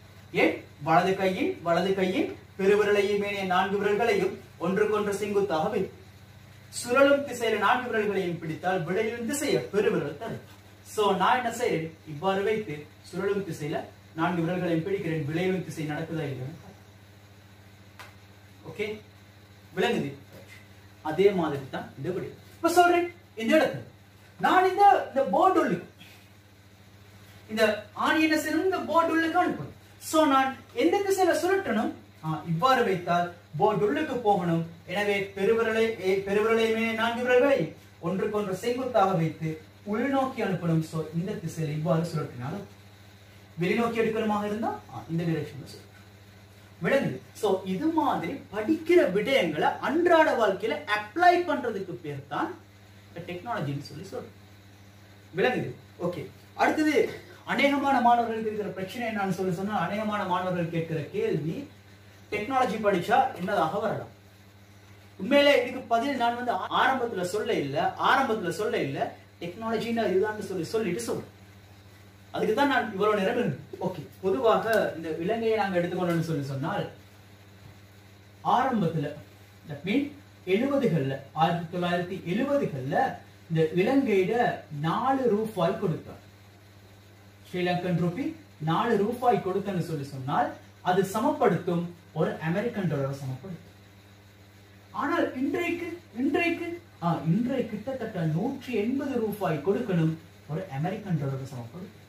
ஏன்? வலது கையின் வலது கையின் பெருவிரலையும் மேலே நான்கு விரல்களையும் ஒன்றுக்கொன்று செங்குத்தாக வை சுழலும் திசையில நான்கு விரல்களையும் பிடித்தால் விடையும் திசைய பெருவிரல் தரும். சோ நான் என்ன செய்யறேன் இவ்வாறு வைத்து சுழலும் திசையில நான்கு விரல்களையும் பிடிக்கிறேன். விளையும் திசை நடக்குதா இல்லையா ஓகே விளங்குது. அதே மாதிரி தான் இந்த விடை. இப்ப சொல்றேன் இந்த இடத்துல. நான் இந்த இந்த போர்டு உள்ளுக்கு இந்த ஆணி என்ன செய்யணும் இந்த போர்டு உள்ளுக்கு அனுப்பணும் சோ நான் எந்த திசையில சுழற்றணும்? இவ்வாறு வைத்தால் போர்டு உள்ளுக்கு போகணும். எனவே பெருவிரலை பெருவிரலையுமே நான்கு விரல்களை. ஒன்றுக்கொன்று செங்குத்தாக வைத்து உள்நோக்கி அனுப்பணும். சோ இந்த திசையில இவ்வாறு சுழற்றினாலும் வெளிநோக்கி எடுக்கணுமாக இருந்தா இந்த டிரெக்ஷன்ல சுழற்றணும். விளங்குது. ஸோ இது மாதிரி படிக்கிற விடயங்களை அன்றாட வாழ்க்கையில அப்ளை பண்றதுக்கு பேர் தான் டெக்னாலஜின்னு சொல்லி சொல்றோம். விளங்குது. ஓகே அடுத்தது அநேகமான மாணவர்களுக்கு இருக்கிற பிரச்சனை என்னன்னு சொல்லி சொன்னால் அநேகமான மாணவர்கள் கேட்கிற கேள்வி டெக்னாலஜி படிச்சா என்னதாக வரலாம்? உண்மையிலே இதுக்கு பதில் நான் வந்து ஆரம்பத்துல சொல்ல இல்லை ஆரம்பத்துல சொல்ல இல்லை. டெக்னாலஜின்னு இதுதான் சொல்லி சொல்லிட்டு சொல்றேன். அதுக்கு தான் நான் இவ்வளவு நேரம் இருந்தேன். ஓகே பொதுவாக இந்த இலங்கையை நாங்கள் எடுத்துக்கணும்னு சொல்லி சொன்னால் ஆரம்பத்தில் தட் மீன் எழுபதுகளில் ஆயிரத்தி தொள்ளாயிரத்தி எழுபதுகளில் இந்த இலங்கையில நாலு ரூபாய் கொடுத்தார். ஸ்ரீலங்கன் ரூபி நாலு ரூபாய் கொடுத்தன்னு சொல்லி சொன்னால் அது சமப்படுத்தும் ஒரு அமெரிக்கன் டாலரை சமப்படுத்தும். ஆனால் இன்றைக்கு இன்றைக்கு இன்றைக்கு கிட்டத்தட்ட நூற்றி எண்பது ரூபாய் கொடுக்கணும் ஒரு அமெரிக்கன் டாலரை சமப்படுத்தும்.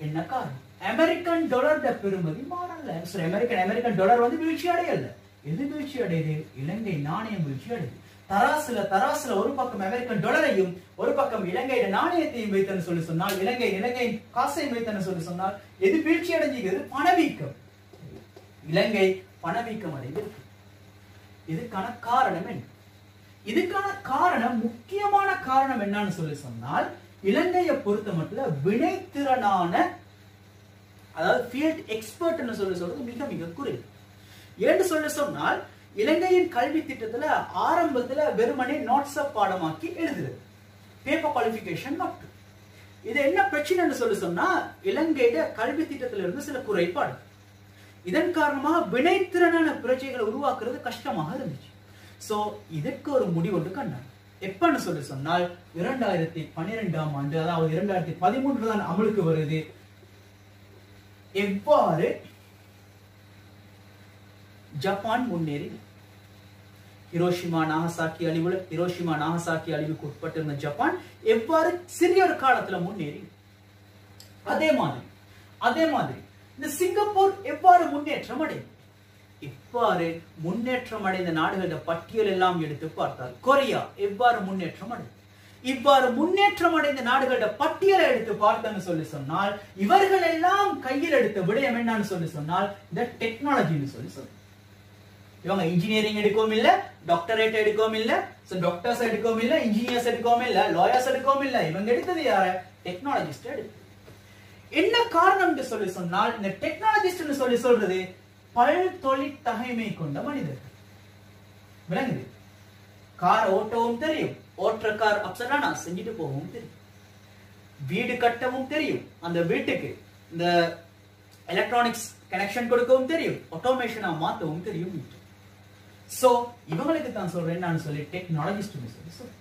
என்ன காரணம்? அமெரிக்கன் டாலர் பெருமதி மாறல சரி அமெரிக்கன் அமெரிக்கன் டாலர் வந்து வீழ்ச்சி அடையல. எது வீழ்ச்சி அடையுது? இலங்கை நாணயம் வீழ்ச்சி அடையுது. தராசுல தராசுல ஒரு பக்கம் அமெரிக்கன் டாலரையும் ஒரு பக்கம் இலங்கையில நாணயத்தையும் வைத்தன்னு சொல்லி சொன்னால் இலங்கை இலங்கை காசையும் வைத்தன்னு சொல்லி சொன்னால் எது வீழ்ச்சி அடைஞ்சிக்கிறது பணவீக்கம்? இலங்கை பணவீக்கம் அடைந்திருக்கு இதுக்கான காரணம் என்ன? இதுக்கான காரணம் முக்கியமான காரணம் என்னன்னு சொல்லி சொன்னால் இலங்கையை பொறுத்த மட்டும் வினைத்திறனான அதாவது ஃபீல்ட் எக்ஸ்பர்ட்னு சொல்லி சொல்றது மிக மிக குறைவு. ஏன்னு சொல்லி சொன்னால் இலங்கையின் கல்வி திட்டத்துல ஆரம்பத்துல வெறுமனே நோட்ஸ் பாடமாக்கி எழுதுறது. பேப்பர் குவாலிஃபிகேஷன் மட்டும் இது என்ன பிரச்சனைன்னு சொல்லி சொன்னா இலங்கையில கல்வி திட்டத்துல இருந்து சில குறைபாடு இதன் காரணமாக வினைத்திறனான பிரச்சனைகளை உருவாக்குறது கஷ்டமாக இருந்துச்சு. சோ இதற்கு ஒரு முடிவு ஒன்று கண்டாங்க எப்பன்னு சொல்லி சொன்னால் இரண்டாயிரத்தி பன்னிரெண்டாம் ஆண்டு அதாவது இரண்டாயிரத்தி பதிமூன்று தான் அமலுக்கு வருது. எவ்வாறு ஜப்பான் முன்னேறி ஹிரோஷிமா நாகசாக்கி அழிவுல ஹிரோஷிமா நாகசாக்கி அழிவுக்கு உட்பட்டிருந்த ஜப்பான் எவ்வாறு சிறிய ஒரு காலத்துல முன்னேறி? அதே மாதிரி அதே மாதிரி இந்த சிங்கப்பூர் எவ்வாறு முன்னேற்றம் அடையும்? எவ்வாறு முன்னேற்றம் அடைந்த நாடுகளோட பட்டியல் எல்லாம் எடுத்து பார்த்தால் கொரியா எவ்வாறு முன்னேற்றம் அடைந்தது? இவ்வாறு முன்னேற்றம் அடைந்த நாடுகளோட பட்டியலை எடுத்து பார்த்தேன்னு சொல்லி சொன்னால் இவர்கள் எல்லாம் கையில் எடுத்த விடயம் என்னன்னு சொல்லி சொன்னால் இந்த டெக்னாலஜின்னு சொல்லி சொல்றோம் இவங்க இன்ஜினியரிங் எடுக்கவும் இல்ல டாக்டரேட் எடுக்கவும் இல்ல டாக்டர்ஸ் எடுக்கவும் இல்ல இன்ஜினியர்ஸ் எடுக்கவும் இல்ல லாயர்ஸ் எடுக்கவும் இல்ல இவங்க எடுத்தது யார? டெக்னாலஜிஸ்ட் எடுத்து என்ன காரணம் என்று சொல்லி சொன்னால் இந்த டெக்னாலஜிஸ்ட் சொல்லி சொல்றது பல் தொழில் தகைமை கொண்ட மனிதர்கள். விளங்குது. கார் ஓட்டவும் தெரியும். ஓட்டுற கார் அப்சரானா செஞ்சுட்டு போகவும் தெரியும். வீடு கட்டவும் தெரியும். அந்த வீட்டுக்கு இந்த எலக்ட்ரானிக்ஸ் கனெக்ஷன் கொடுக்கவும் தெரியும். ஆட்டோமேஷனா மாத்தவும் தெரியும். சோ இவங்களுக்கு தான் சொல்றேன் நான் சொல்லி டெக்னாலஜிஸ்ட் சொல்லி சொல்றேன்.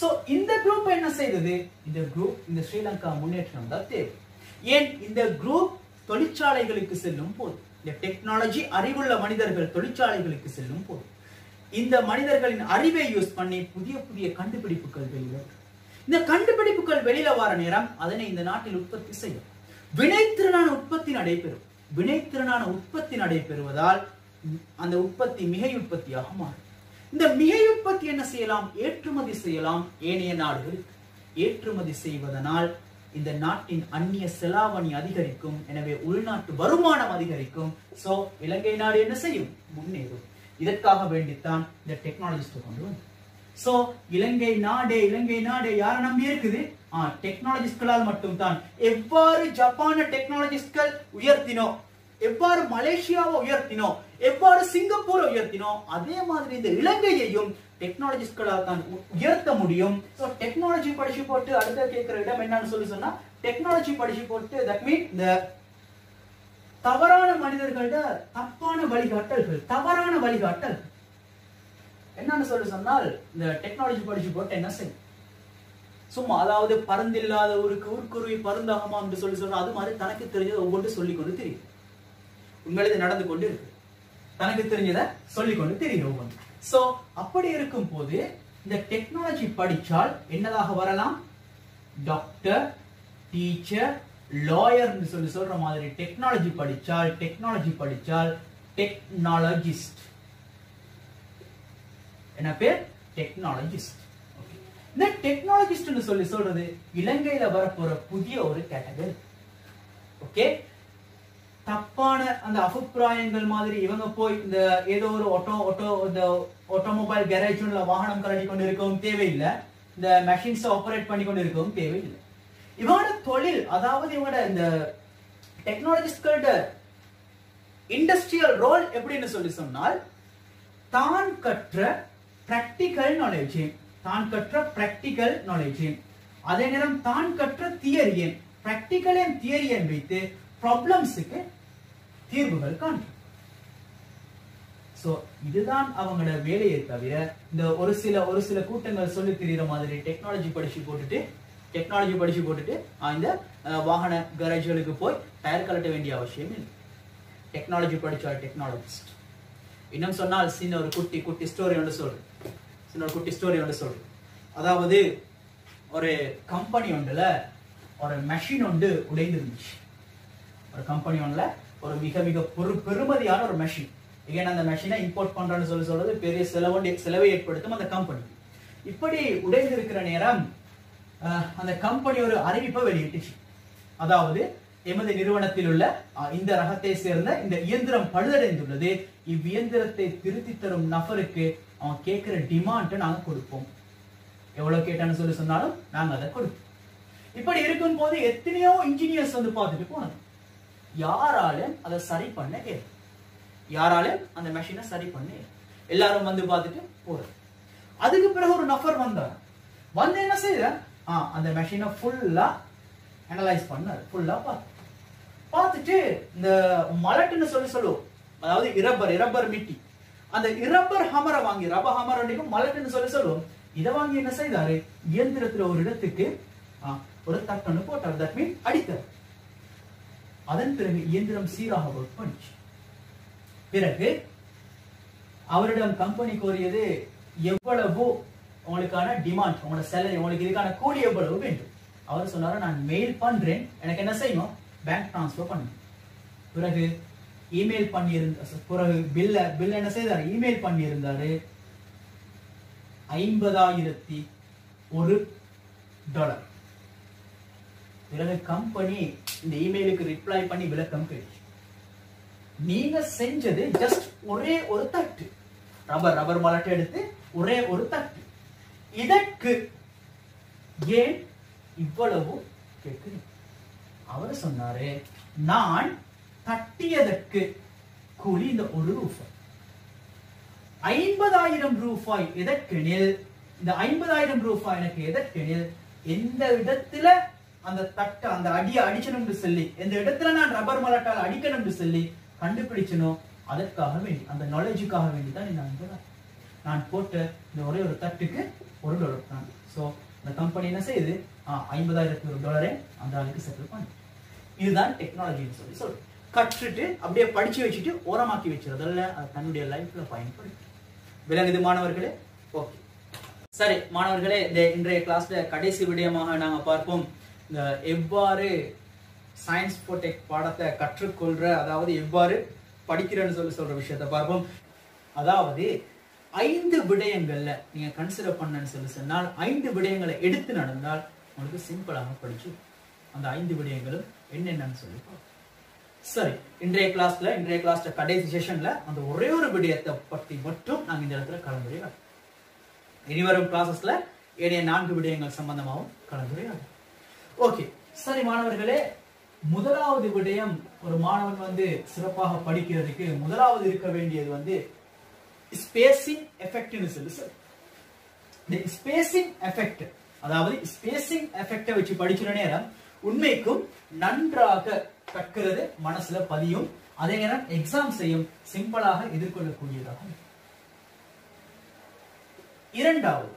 சோ இந்த குரூப் என்ன செய்தது? இந்த குரூப் இந்த ஸ்ரீலங்கா முன்னேற்றம் தான் தேவை. ஏன்? இந்த குரூப் தொழிற்சாலைகளுக்கு செல்லும் போது. இந்த டெக்னாலஜி அறிவுள்ள மனிதர்கள் தொழிற்சாலைகளுக்கு செல்லும் போது இந்த மனிதர்களின் அறிவை யூஸ் பண்ணி புதிய புதிய கண்டுபிடிப்புகள் வெளியில இந்த கண்டுபிடிப்புகள் வெளியில வர நேரம் அதனை இந்த நாட்டில் உற்பத்தி செய்யும் வினைத்திறனான உற்பத்தி நடைபெறும். வினைத்திறனான உற்பத்தி நடைபெறுவதால் அந்த உற்பத்தி மிகை உற்பத்தியாக மாறும். இந்த மிகை உற்பத்தி என்ன செய்யலாம்? ஏற்றுமதி செய்யலாம். ஏனைய நாடுகளுக்கு ஏற்றுமதி செய்வதனால் இந்த நாட்டின் அந்நிய செலாவணி அதிகரிக்கும் எனவே உள்நாட்டு வருமானம் அதிகரிக்கும். சோ இலங்கை நாடு என்ன செய்யும்? முன்னேறும். இதற்காக வேண்டித்தான் இந்த டெக்னாலஜிஸ்ட் கொண்டு சோ இலங்கை நாடே இலங்கை நாடே யார நம்பி இருக்குது? டெக்னாலஜிஸ்ட்களால் மட்டும்தான். எவ்வாறு ஜப்பான டெக்னாலஜிஸ்ட்கள் உயர்த்தினோ எவ்வாறு மலேசியாவை உயர்த்தினோ எவ்வாறு சிங்கப்பூரை உயர்த்தினோ அதே மாதிரி இந்த இலங்கையையும் டெக்னாலஜிஸ்களாக தான் உயர்த்த முடியும். ஸோ டெக்னாலஜி படிச்சு போட்டு அடுத்த கேட்கிற இடம் என்னன்னு சொல்லி சொன்னா டெக்னாலஜி படிச்சு போட்டு தட் மீன் இந்த தவறான மனிதர்களோட தப்பான வழிகாட்டல்கள் தவறான வழிகாட்டல். என்னன்னு சொல்லி சொன்னால் இந்த டெக்னாலஜி படிச்சு போட்டு என்ன செய்யும்? சும்மா அதாவது பருந்தில்லாத ஒரு கூர்க்குருவி பருந்தாகுமா என்று சொல்லி சொல்ற அது மாதிரி தனக்கு தெரிஞ்சதை ஒவ்வொன்று சொல்லி கொண்டு தெரியும் உண்மையிலே நடந்து கொண்டு இருக்கு. தனக்கு தெரிஞ்சதை சொல்லி கொண்டு தெரியும் ஒவ்வொன்று ஸோ அப்படி இருக்கும் போது இந்த டெக்னாலஜி படிச்சால் என்னதாக வரலாம்? டாக்டர் டீச்சர் லாயர் சொல்லி சொல்ற மாதிரி டெக்னாலஜி படிச்சால் டெக்னாலஜி படிச்சால் டெக்னாலஜிஸ்ட் என்ன பேர்? டெக்னாலஜிஸ்ட் இந்த டெக்னாலஜிஸ்ட்னு சொல்லி சொல்றது? இலங்கையில வரப்போற புதிய ஒரு கேட்டகரி ஓகே தப்பான அந்த அபிப்பிராயங்கள் மாதிரி இவங்க போய் இந்த ஏதோ ஒரு ஆட்டோ ஆட்டோ இந்த ஆட்டோமொபைல் கேரேஜ்ல வாகனம் கரடி கொண்டு இருக்கவும் தேவையில்லை. இந்த மெஷின்ஸ் ஆப்ரேட் பண்ணி கொண்டு இருக்கவும் தேவையில்லை. இவங்களோட தொழில் அதாவது இவங்களோட இந்த டெக்னாலஜிஸ்ட்களோட இண்டஸ்ட்ரியல் ரோல் எப்படின்னு சொல்லி சொன்னால் தான் கற்ற பிராக்டிக்கல் நாலேஜ் தான் கற்ற பிராக்டிக்கல் நாலேஜ் அதே நேரம் தான் கற்ற தியரியன் பிராக்டிக்கல் அண்ட் தியரியன் வைத்து ப்ராப்ளம்ஸுக்கு தீர்வுகள் காண்போம் ஸோ இதுதான் அவங்களோட வேலையை தவிர இந்த ஒரு சில ஒரு சில கூட்டங்கள் சொல்லி தெரியுற மாதிரி டெக்னாலஜி படிச்சு போட்டுட்டு டெக்னாலஜி படிச்சு போட்டுட்டு இந்த வாகன கரேஜ்களுக்கு போய் டயர் கலட்ட வேண்டிய அவசியம் இல்லை. டெக்னாலஜி படிச்சா டெக்னாலஜிஸ்ட் இன்னும் சொன்னால் சின்ன ஒரு குட்டி குட்டி ஸ்டோரி ஒன்று சொல்றேன் சின்ன ஒரு குட்டி ஸ்டோரி ஒன்று சொல்றேன் அதாவது ஒரு கம்பெனி ஒன்றுல ஒரு மெஷின் ஒன்று உடைந்துருந்துச்சு. ஒரு கம்பெனி ஒன்றில் ஒரு மிக மிக பெரு பெருமதியான ஒரு மெஷின் ஏன் அந்த மெஷினை இம்போர்ட் பண்றோம்னு சொல்லி சொல்றது பெரிய செலவு செலவை ஏற்படுத்தும் அந்த கம்பெனி இப்படி உடைந்திருக்கிற நேரம் அந்த கம்பெனி ஒரு அறிவிப்பை வெளியிட்டுச்சு. அதாவது எமது நிறுவனத்தில் உள்ள அஹ், இந்த ரகத்தை சேர்ந்த இந்த இயந்திரம் பழுதடைந்துள்ளது. இவ்வியந்திரத்தை திருத்தி தரும் நபருக்கு அவன் கேட்கிற டிமாண்ட்டை நாங்க கொடுப்போம். எவ்வளவு கேட்டான்னு சொல்லி சொன்னாலும் நாங்க அதை கொடுப்போம். இப்படி இருக்கும் போது எத்தனையோ இன்ஜினியர்ஸ் வந்து பார்த்துட்டு போனது யாராலும் அதை சரி பண்ண கேட்கும் யாராலும் அந்த மெஷினை சரி பண்ண இயலும். எல்லாரும் வந்து பார்த்துட்டு போறது அதுக்கு பிறகு ஒரு நபர் வந்தார். வந்து என்ன செய்யற ஆ அந்த மெஷினை ஃபுல்லா அனலைஸ் பண்ணாரு. ஃபுல்லா பார்த்து பார்த்துட்டு இந்த மலட்டுன்னு சொல்லி சொல்லுவோம். அதாவது இரப்பர் இரப்பர் மிட்டி. அந்த இரப்பர் ஹமரை வாங்கி ரப ஹமர் மலட்டுன்னு சொல்லி சொல்லுவோம். இதை வாங்கி என்ன செய்தாரு? இயந்திரத்துல ஒரு இடத்துக்கு ஒரு தக்கன்னு போட்டார். தட் மீன் அடித்தார். அதன் பிறகு இயந்திரம் சீராக ஒர்க் பண்ணிச்சு. பிறகு அவரிடம் கம்பெனி கோரியது எவ்வளவு உங்களுக்கான டிமாண்ட் உங்களோட சேலரி உங்களுக்கு இதுக்கான கூலி எவ்வளவு வேண்டும்? அவர் சொன்னாரு நான் மெயில் பண்றேன். எனக்கு என்ன செய்யணும்? பேங்க் டிரான்ஸ்ஃபர் பண்ணணும். பிறகு இமெயில் பண்ணியிருந்த பிறகு பில்ல பில் என்ன செய்தாரு? இமெயில் பண்ணியிருந்தாரு ஐம்பதாயிரத்தி ஒரு டாலர் பிறகு கம்பெனி இந்த இமெயிலுக்கு ரிப்ளை பண்ணி விளக்கம் கேட்டு நீங்க செஞ்சது ஜஸ்ட் ஒரே ஒரு தட்டு. ரப்பர் ரப்பர் மலட்டை எடுத்து ஒரே ஒரு தட்டு. இதற்கு ஏன் இவ்வளவு கேட்கிறேன் அவர் சொன்னாரு நான் தட்டியதற்கு கூலி இந்த ஒரு ரூபாய். ஐம்பதாயிரம் ரூபாய் எதற்கெனில் இந்த ஐம்பதாயிரம் ரூபாய் எனக்கு எதற்கெனில் எந்த இடத்துல அந்த தட்டை அந்த அடியை அடிச்சணும்னு சொல்லி இந்த இடத்துல நான் ரப்பர் மலட்டால் அடிக்கணும்னு சொல்லி கண்டுபிடிச்சனோ அதற்காக வேண்டி அந்த நாலேஜுக்காக வேண்டி தான் நான் நான் போட்ட இந்த ஒரே ஒரு தட்டுக்கு ஒரு டாலர் தான் ஸோ இந்த கம்பெனி என்ன செய்யுது? ஐம்பதாயிரத்தி ஒரு டாலரை அந்த ஆளுக்கு செட்டில் பண்ணு. இதுதான் டெக்னாலஜின்னு சொல்லி சொல்லு கற்றுட்டு அப்படியே படிச்சு வச்சுட்டு ஓரமாக்கி வச்சிருந்தல்ல அது தன்னுடைய லைஃப்ல பயன்படுத்தி. விலங்குது மாணவர்களே ஓகே சரி மாணவர்களே இந்த இன்றைய கிளாஸ்ல கடைசி விடயமாக நாங்க பார்ப்போம். எவ்வாறு சயின்ஸ் போடெக் பாடத்தை கற்றுக்கொள்ற அதாவது எவ்வாறு படிக்கிறேன்னு சொல்லி சொல்ற விஷயத்தை பார்ப்போம். அதாவது ஐந்து விடயங்கள்ல நீங்க கன்சிடர் பண்ணன்னு சொல்லி சொன்னால் ஐந்து விடயங்களை எடுத்து நடந்தால் உங்களுக்கு சிம்பிளாக படிச்சு அந்த ஐந்து விடயங்களும் என்னென்னு சொல்லி பார்ப்போம். சரி இன்றைய கிளாஸ்ல இன்றைய கிளாஸ்ல கடைசி செஷன்ல அந்த ஒரே ஒரு விடயத்தை பற்றி மட்டும் நாங்கள் இந்த இடத்துல கலந்துரையாடும் இனிவரும் கிளாஸஸ்ல ஏனைய நான்கு விடயங்கள் சம்பந்தமாகவும் கலந்துரையாடும் ஓகே. சரி மாணவர்களே முதலாவது விடயம் ஒரு மாணவன் வந்து சிறப்பாக படிக்கிறதுக்கு முதலாவது இருக்க வேண்டியது வந்து ஸ்பேசிங் எஃபெக்ட்னு சொல்லி சார் இந்த ஸ்பேசிங் எஃபெக்ட் அதாவது ஸ்பேசிங் எஃபெக்டை வச்சு படிக்கிற நேரம் உண்மைக்கும் நன்றாக கற்கிறது மனசுல பதியும். அதே நேரம் எக்ஸாம் செய்யும் சிம்பிளாக எதிர்கொள்ளக்கூடியதாகும். இரண்டாவது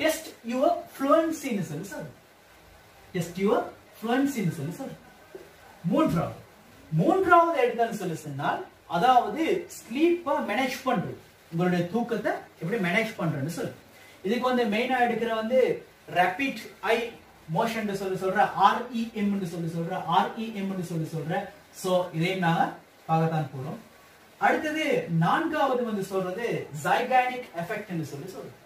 டெஸ்ட் யுவர் ஃப்ளூயன்சின்னு சொல்லி சார் டெஸ்ட் யுவர் ஃப்ளூயன்சின்னு சொல்லி சார் மூன்றாவது. மூன்றாவது எடுத்தான்னு சொல்லி சொன்னால் அதாவது ஸ்லீப்பை மேனேஜ் பண்றது. உங்களுடைய தூக்கத்தை எப்படி மேனேஜ் பண்றேன்னு சொல்லு. இதுக்கு வந்து மெயினா எடுக்கிற வந்து ரேபிட் ஐ மோஷன் சொல்லி சொல்ற ஆர்இஎம் சொல்லி சொல்ற ஆர்இஎம் சொல்லி சொல்ற. சோ இதையும் நாங்க பார்க்கத்தான் போறோம். அடுத்தது நான்காவது வந்து சொல்றது ஜைகானிக் எஃபெக்ட் சொல்லி சொல்றோம்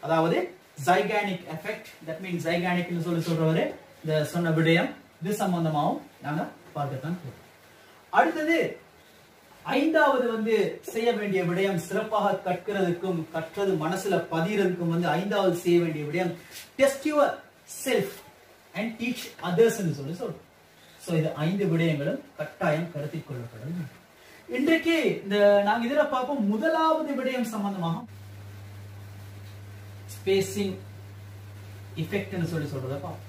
அதாவது ஜைகானிக் எஃபெக்ட் தட் மீன் ஜைகானிக் சொல்லி சொல்றவரு இந்த சொன்ன விடயம் இது சம்பந்தமாகவும் நாங்க பார்க்கத்தான் அடுத்தது ஐந்தாவது வந்து செய்ய வேண்டிய விடயம் சிறப்பாக கற்கிறதுக்கும் கற்றது மனசுல பதிகிறதுக்கும் வந்து ஐந்தாவது செய்ய வேண்டிய விடயம் test yourself and teach others சொல்லி சொல்றோம். ஸோ இது ஐந்து விடயங்களும் கட்டாயம் கருத்தில் கொள்ளப்படும். இன்றைக்கு இந்த நாங்க இதுல பார்ப்போம் முதலாவது விடயம் சம்பந்தமாக ஸ்பேசிங் இஃபெக்ட்னு சொல்லி சொல்றத பார்ப்போம்.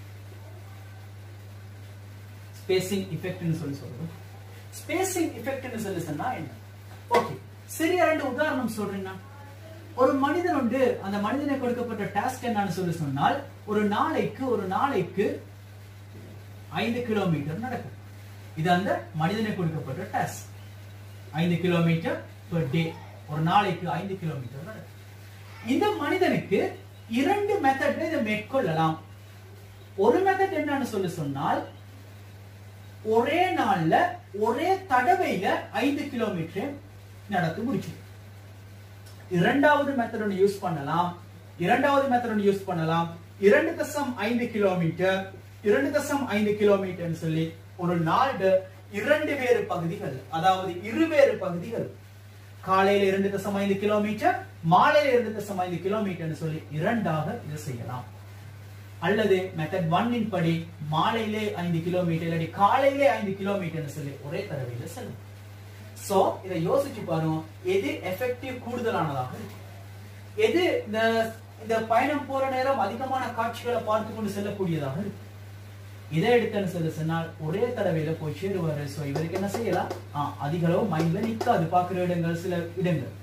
ஸ்பேசிங் இஃபெக்ட்னு சொல்லி சொல்றோம். ஸ்பேசிங் இஃபெக்ட்னு சொல்லி சொன்னா என்ன? ஓகே சரியா ரெண்டு உதாரணம் சொல்றீங்கன்னா ஒரு மனிதன் உண்டு அந்த மனிதனை கொடுக்கப்பட்ட டாஸ்க் என்னன்னு சொல்லி சொன்னால் ஒரு நாளைக்கு ஒரு நாளைக்கு ஐந்து கிலோமீட்டர் நடக்கும். இது அந்த மனிதனை கொடுக்கப்பட்ட டாஸ்க் ஐந்து கிலோமீட்டர் பெர் டே ஒரு நாளைக்கு ஐந்து கிலோமீட்டர் நடக்கும். இந்த மனிதனுக்கு இரண்டு மெத்தட்ல இதை மேற்கொள்ளலாம். ஒரு மெத்தட் என்னன்னு சொல்லி சொன்னால் ஒரே நாள்ல ஒரே தடவையில ஐந்து கிலோமீட்டர் நடந்து முடிக்கும் இரண்டாவது மெத்தட் ஒன்று யூஸ் பண்ணலாம். இரண்டாவது மெத்தட் ஒன்று யூஸ் பண்ணலாம். இரண்டு தசம் ஐந்து கிலோமீட்டர் இரண்டு தசம் ஐந்து கிலோமீட்டர்னு சொல்லி ஒரு நாள் இரண்டு வேறு பகுதிகள் அதாவது இருவேறு பகுதிகள். காலையில இரண்டு தசம் ஐந்து கிலோமீட்டர் மாலையில இரண்டு தசம் ஐந்து கிலோமீட்டர்னு சொல்லி இரண்டாக இதை செய்யலாம். அல்லது மெத்தட் ஒன்னின் படி மாலையிலே ஐந்து கிலோமீட்டர் இல்லாட்டி காலையிலே ஐந்து கிலோமீட்டர்னு சொல்லி ஒரே தடவையில செல்லும். சோ இதை யோசிச்சு பாருங்க. எது எஃபெக்டிவ் கூடுதலானதாக இருக்கு? எது இந்த இந்த பயணம் போற நேரம் அதிகமான காட்சிகளை பார்த்து கொண்டு செல்லக்கூடியதாக இருக்கு? இதை எடுத்தேன்னு சொல்லி சொன்னால் ஒரே தடவையில போய் சேருவாரு. சோ இவருக்கு என்ன செய்யலாம்? ஆஹ் அதிகளவு மைண்ட்ல நிக்காது. பாக்குற இடங்கள் சில இடங்கள்.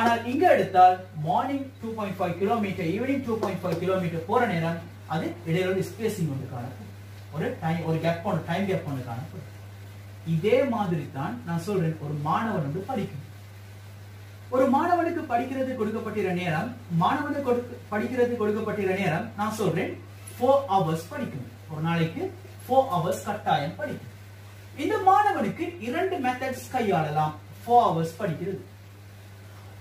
ஆனால் இங்க எடுத்தால் morning two point five kilometre evening two point five kilometre போற நேரம் அது இடையில ஸ்பேசிங் ஒன்று காணப்படும். ஒரு டைம் ஒரு கேப் ஒன்று டைம் கேப் ஒன்று காணப்படும். இதே மாதிரி தான் நான் சொல்றேன் ஒரு மாணவன் வந்து படிக்கும் ஒரு மாணவனுக்கு படிக்கிறது கொடுக்கப்பட்டிருந்த நேரம் மாணவனுக்கு கொடுக்க படிக்கிறது கொடுக்கப்பட்டிருந்த நேரம் நான் சொல்றேன் ஃபோர் ஹவர்ஸ் படிக்கணும். ஒரு நாளைக்கு ஃபோர் ஹவர்ஸ் கட்டாயம் படிக்கணும். இந்த மாணவனுக்கு இரண்டு மெத்தட்ஸ் கையாளலாம். ஃபோர் ஹவர்ஸ் படிக்கிறது.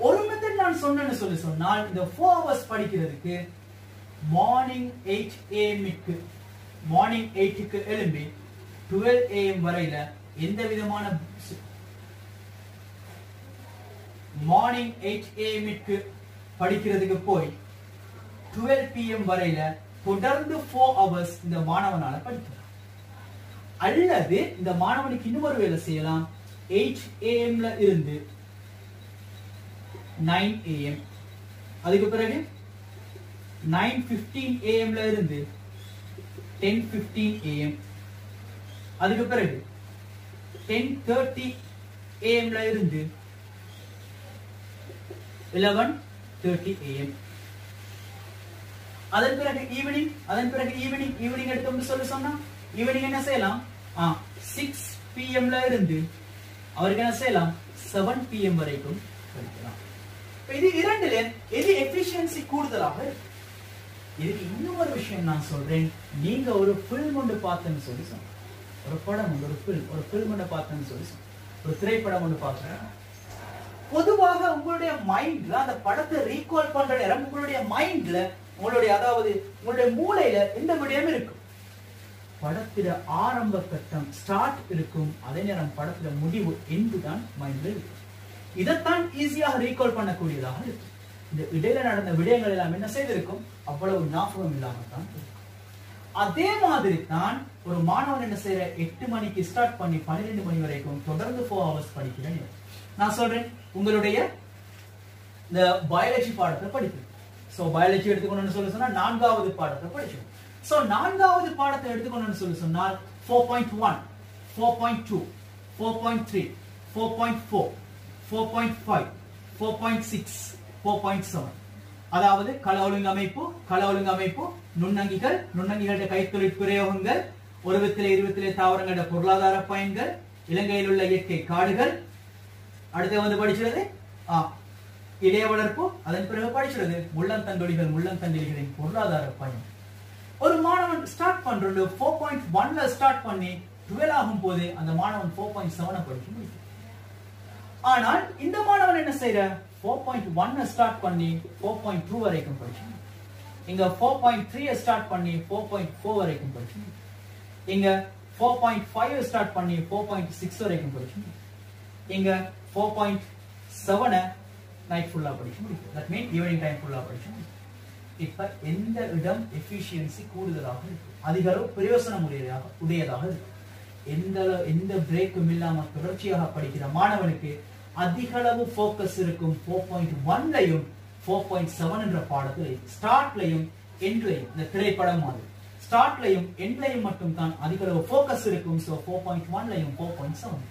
ஒரு மெத்தட் நான் சொன்னேன்னு சொல்லி சொன்னால் இந்த ஃபோர் ஹவர்ஸ் படிக்கிறதுக்கு மார்னிங் எயிட் ஏஎம்க்கு மார்னிங் எயிட்டுக்கு எழும்பி டுவெல் ஏஎம் வரையில எந்த விதமான மார்னிங் எயிட் ஏஎம்க்கு படிக்கிறதுக்கு போய் டுவெல் பிஎம் வரையில தொடர்ந்து ஃபோர் ஹவர்ஸ் இந்த மாணவனால படிக்கலாம். அல்லது இந்த மாணவனுக்கு இன்னொரு வேலை செய்யலாம். எயிட் ஏஎம்ல இருந்து நைன் ஏஎம் அதுக்கு பிறகு நைன் பிப்டீன் ஏஎம்ல இருந்து டென் பிப்டீன் ஏஎம் அதுக்கு பிறகு டென் தேர்ட்டி ஏஎம்ல இருந்து லெவன் தேர்ட்டி ஏஎம் அதன் பிறகு ஈவினிங் அதன் பிறகு ஈவினிங் ஈவினிங் எடுத்தோம்னு சொல்லி சொன்னா ஈவினிங் என்ன செய்யலாம்? சிக்ஸ் பிஎம்ல இருந்து அவருக்கு என்ன செய்யலாம்? செவன் பிஎம் வரைக்கும் படிக்கலாம் இது இரண்டுல எது எஃபிஷியன்சி கூடுதலாக இருக்கு? இதுக்கு இன்னும் ஒரு விஷயம் நான் சொல்றேன். நீங்க ஒரு ஃபில்ம் ஒன்று பார்த்தேன்னு சொல்லி சொன்னேன் ஒரு படம் ஒன்று ஒரு ஃபில்ம் ஒரு ஃபில்ம் ஒன்று பார்த்தேன்னு சொல்லி சொன்னேன் ஒரு திரைப்படம் ஒன்று பார்த்தேன். பொதுவாக உங்களுடைய மைண்ட்ல அந்த படத்தை ரீகால் பண்ற நேரம் உங்களுடைய மைண்ட்ல உங்களுடைய அதாவது உங்களுடைய மூளையில எந்த விடயம் இருக்கும்? படத்தில ஆரம்ப கட்டம் ஸ்டார்ட் இருக்கும். அதே நேரம் படத்துல முடிவு எண்டு தான் மைண்ட்ல இருக்கும். இதைத்தான் ஈஸியாக ரீகால் பண்ணக்கூடியதாக இருக்கும். இந்த இடையில நடந்த விடயங்கள் எல்லாம் என்ன செய்திருக்கும்? அவ்வளவு ஞாபகம் இல்லாமல் தான் இருக்கும். அதே மாதிரி தான் ஒரு மாணவன் என்ன செய்யற? எட்டு மணிக்கு ஸ்டார்ட் பண்ணி பன்னிரெண்டு மணி வரைக்கும் தொடர்ந்து ஃபோர் ஹவர்ஸ் படிக்கிறேன். நான் சொல்றேன் உங்களுடைய இந்த பயாலஜி பாடத்தை படிக்கணும். சோ பயாலஜி எடுத்துக்கணும்னு சொல்லி சொன்னா நான்காவது பாடத்தை படிச்சோம் சோ நான்காவது பாடத்தை எடுத்துக்கணும்னு சொல்லி சொன்னால் four point one four point two four point three four point four four point five four point six four point seven அதாவது கள ஒழுங்கமைப்பு கள ஒழுங்கமைப்பு நுண்ணங்கிகள் நுண்ணங்கிகளுடைய கைத்தொழில் பிரயோகங்கள் ஒருவத்திலே இருபத்திலே தாவரங்களோட பொருளாதார பயன்கள் இலங்கையில் உள்ள இயற்கை காடுகள். அடுத்து வந்து படிச்சுள்ளது? ஆ இடைய வளர்ப்பு அதன் பிறகு படிச்சுள்ளது. முள்ளந்தண்டொடிகள் முள்ளந்தண்டொடிகளின் பொருளாதார பயன். ஒரு மாணவன் ஸ்டார்ட் பண்றது ஃபோர் பாயிண்ட் ஒன்ல ஸ்டார்ட் பண்ணி டுவெல் ஆகும் போது அந்த மாணவன் ஃபோர் பாயிண்ட் செவனை படிக்க முடியும் ஆனால் இந்த மாணவன் என்ன செய்யற ஃபோர் பாயிண்ட் ஒன்னை ஸ்டார்ட் பண்ணி ஃபோர் பாயிண்ட் டூ வரைக்கும் படிக்கணும் இங்க ஃபோர் பாயிண்ட் த்ரீயை ஸ்டார்ட் பண்ணி ஃபோர் பாயிண்ட் ஃபோர் வரைக்கும் படிக்கணும் இங்க ஃபோர் பாயிண்ட் ஃபைவ் ஸ்டார்ட் பண்ணி ஃபோர் பாயிண்ட் சிக்ஸ் வரைக்கும் படிக்கணும் இங்க ஃபோர் பாயிண்ட் செவனை நைட் ஃபுல்லாக படிக்க முடியும் தட் மீன் ஈவினிங் டைம் ஃபுல்லாக படிக்க முடியும் இப்ப எந்த இடம் எஃபிஷியன்சி கூடுதலாக இருக்கு அதிக அளவு பிரயோசனம் உடையதாக உடையதாக இருக்கு எந்த எந்த பிரேக்கும் இல்லாமல் தொடர்ச்சியாக படிக்கிற மாணவனுக்கு அதிக அளவு ஃபோக்கஸ் இருக்கும் ஃபோர் பாயிண்ட் ஒன்லையும் ஃபோர் பாயிண்ட் செவன் என்ற பாடத்திலையும் ஸ்டார்ட்லையும் எண்ட்லையும் இந்த திரைப்படம் மாதிரி ஸ்டார்ட்லையும் எண்ட்லையும் மட்டும் தான் அதிக அளவு ஃபோக்கஸ் இருக்கும் ஸோ ஃபோர் பாயிண்ட் ஒன்லையும் ஃபோர் பாயிண்ட் செவன்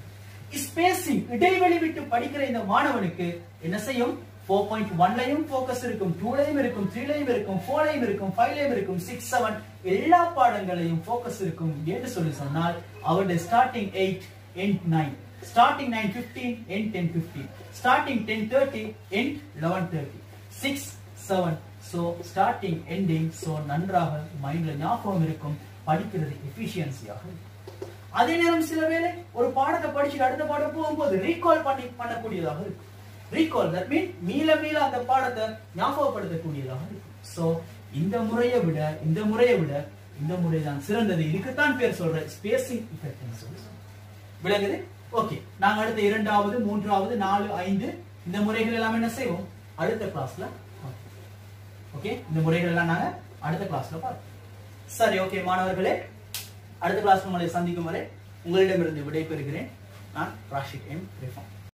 ஸ்பேசிங் இடைவெளி விட்டு படிக்கிற இந்த மாணவனுக்கு என்ன செய்யும்? ஃபோர் பாயிண்ட் ஒன்லையும் ஃபோக்கஸ் இருக்கும் டூலையும் இருக்கும் த்ரீலையும் இருக்கும் ஃபோர்லையும் இருக்கும் ஃபைவ்லையும் இருக்கும் சிக்ஸ் செவன் எல்லா பாடங்களையும் ஃபோக்கஸ் இருக்கும் என்று சொல்லி சொன்னால் அவருடைய starting eight end nine starting nine fifteen end ten fifteen starting ten thirty end eleven thirty six seven so starting ending so நன்றாக மைண்ட்ல ஞாபகம் இருக்கும். படிக்கிறது எஃபிஷியன்சியாக அதே நேரம் சில வேளை ஒரு பாடத்தை படிச்சுட்டு அடுத்த பாடம் போகும்போது ரீகால் பண்ணி பண்ணக்கூடியதாக இருக்கும். ரீகால் தட் மீன் மீள மீள அந்த பாடத்தை ஞாபகப்படுத்தக்கூடியதாக இருக்கும். சோ இந்த முறையை விட இந்த முறையை விட இந்த முறை தான் சிறந்தது. இதுக்குத்தான் பேர் சொல்ற ஸ்பேசிங் இஃபெக்ட்னு சொல்லி விளங்குது ஓகே நாங்க அடுத்த இரண்டாவது மூன்றாவது நாலு ஐந்து இந்த முறைகள் எல்லாம் என்ன செய்வோம்? அடுத்த கிளாஸ்ல ஓகே இந்த முறைகள் எல்லாம் நாங்க அடுத்த கிளாஸ்ல பார்ப்போம். சரி ஓகே மாணவர்களே அடுத்த கிளாஸ் உங்களை சந்திக்கும் வரை உங்களிடமிருந்து விடைபெறுகிறேன். நான் ராஷிக் எம் ரிஃபான்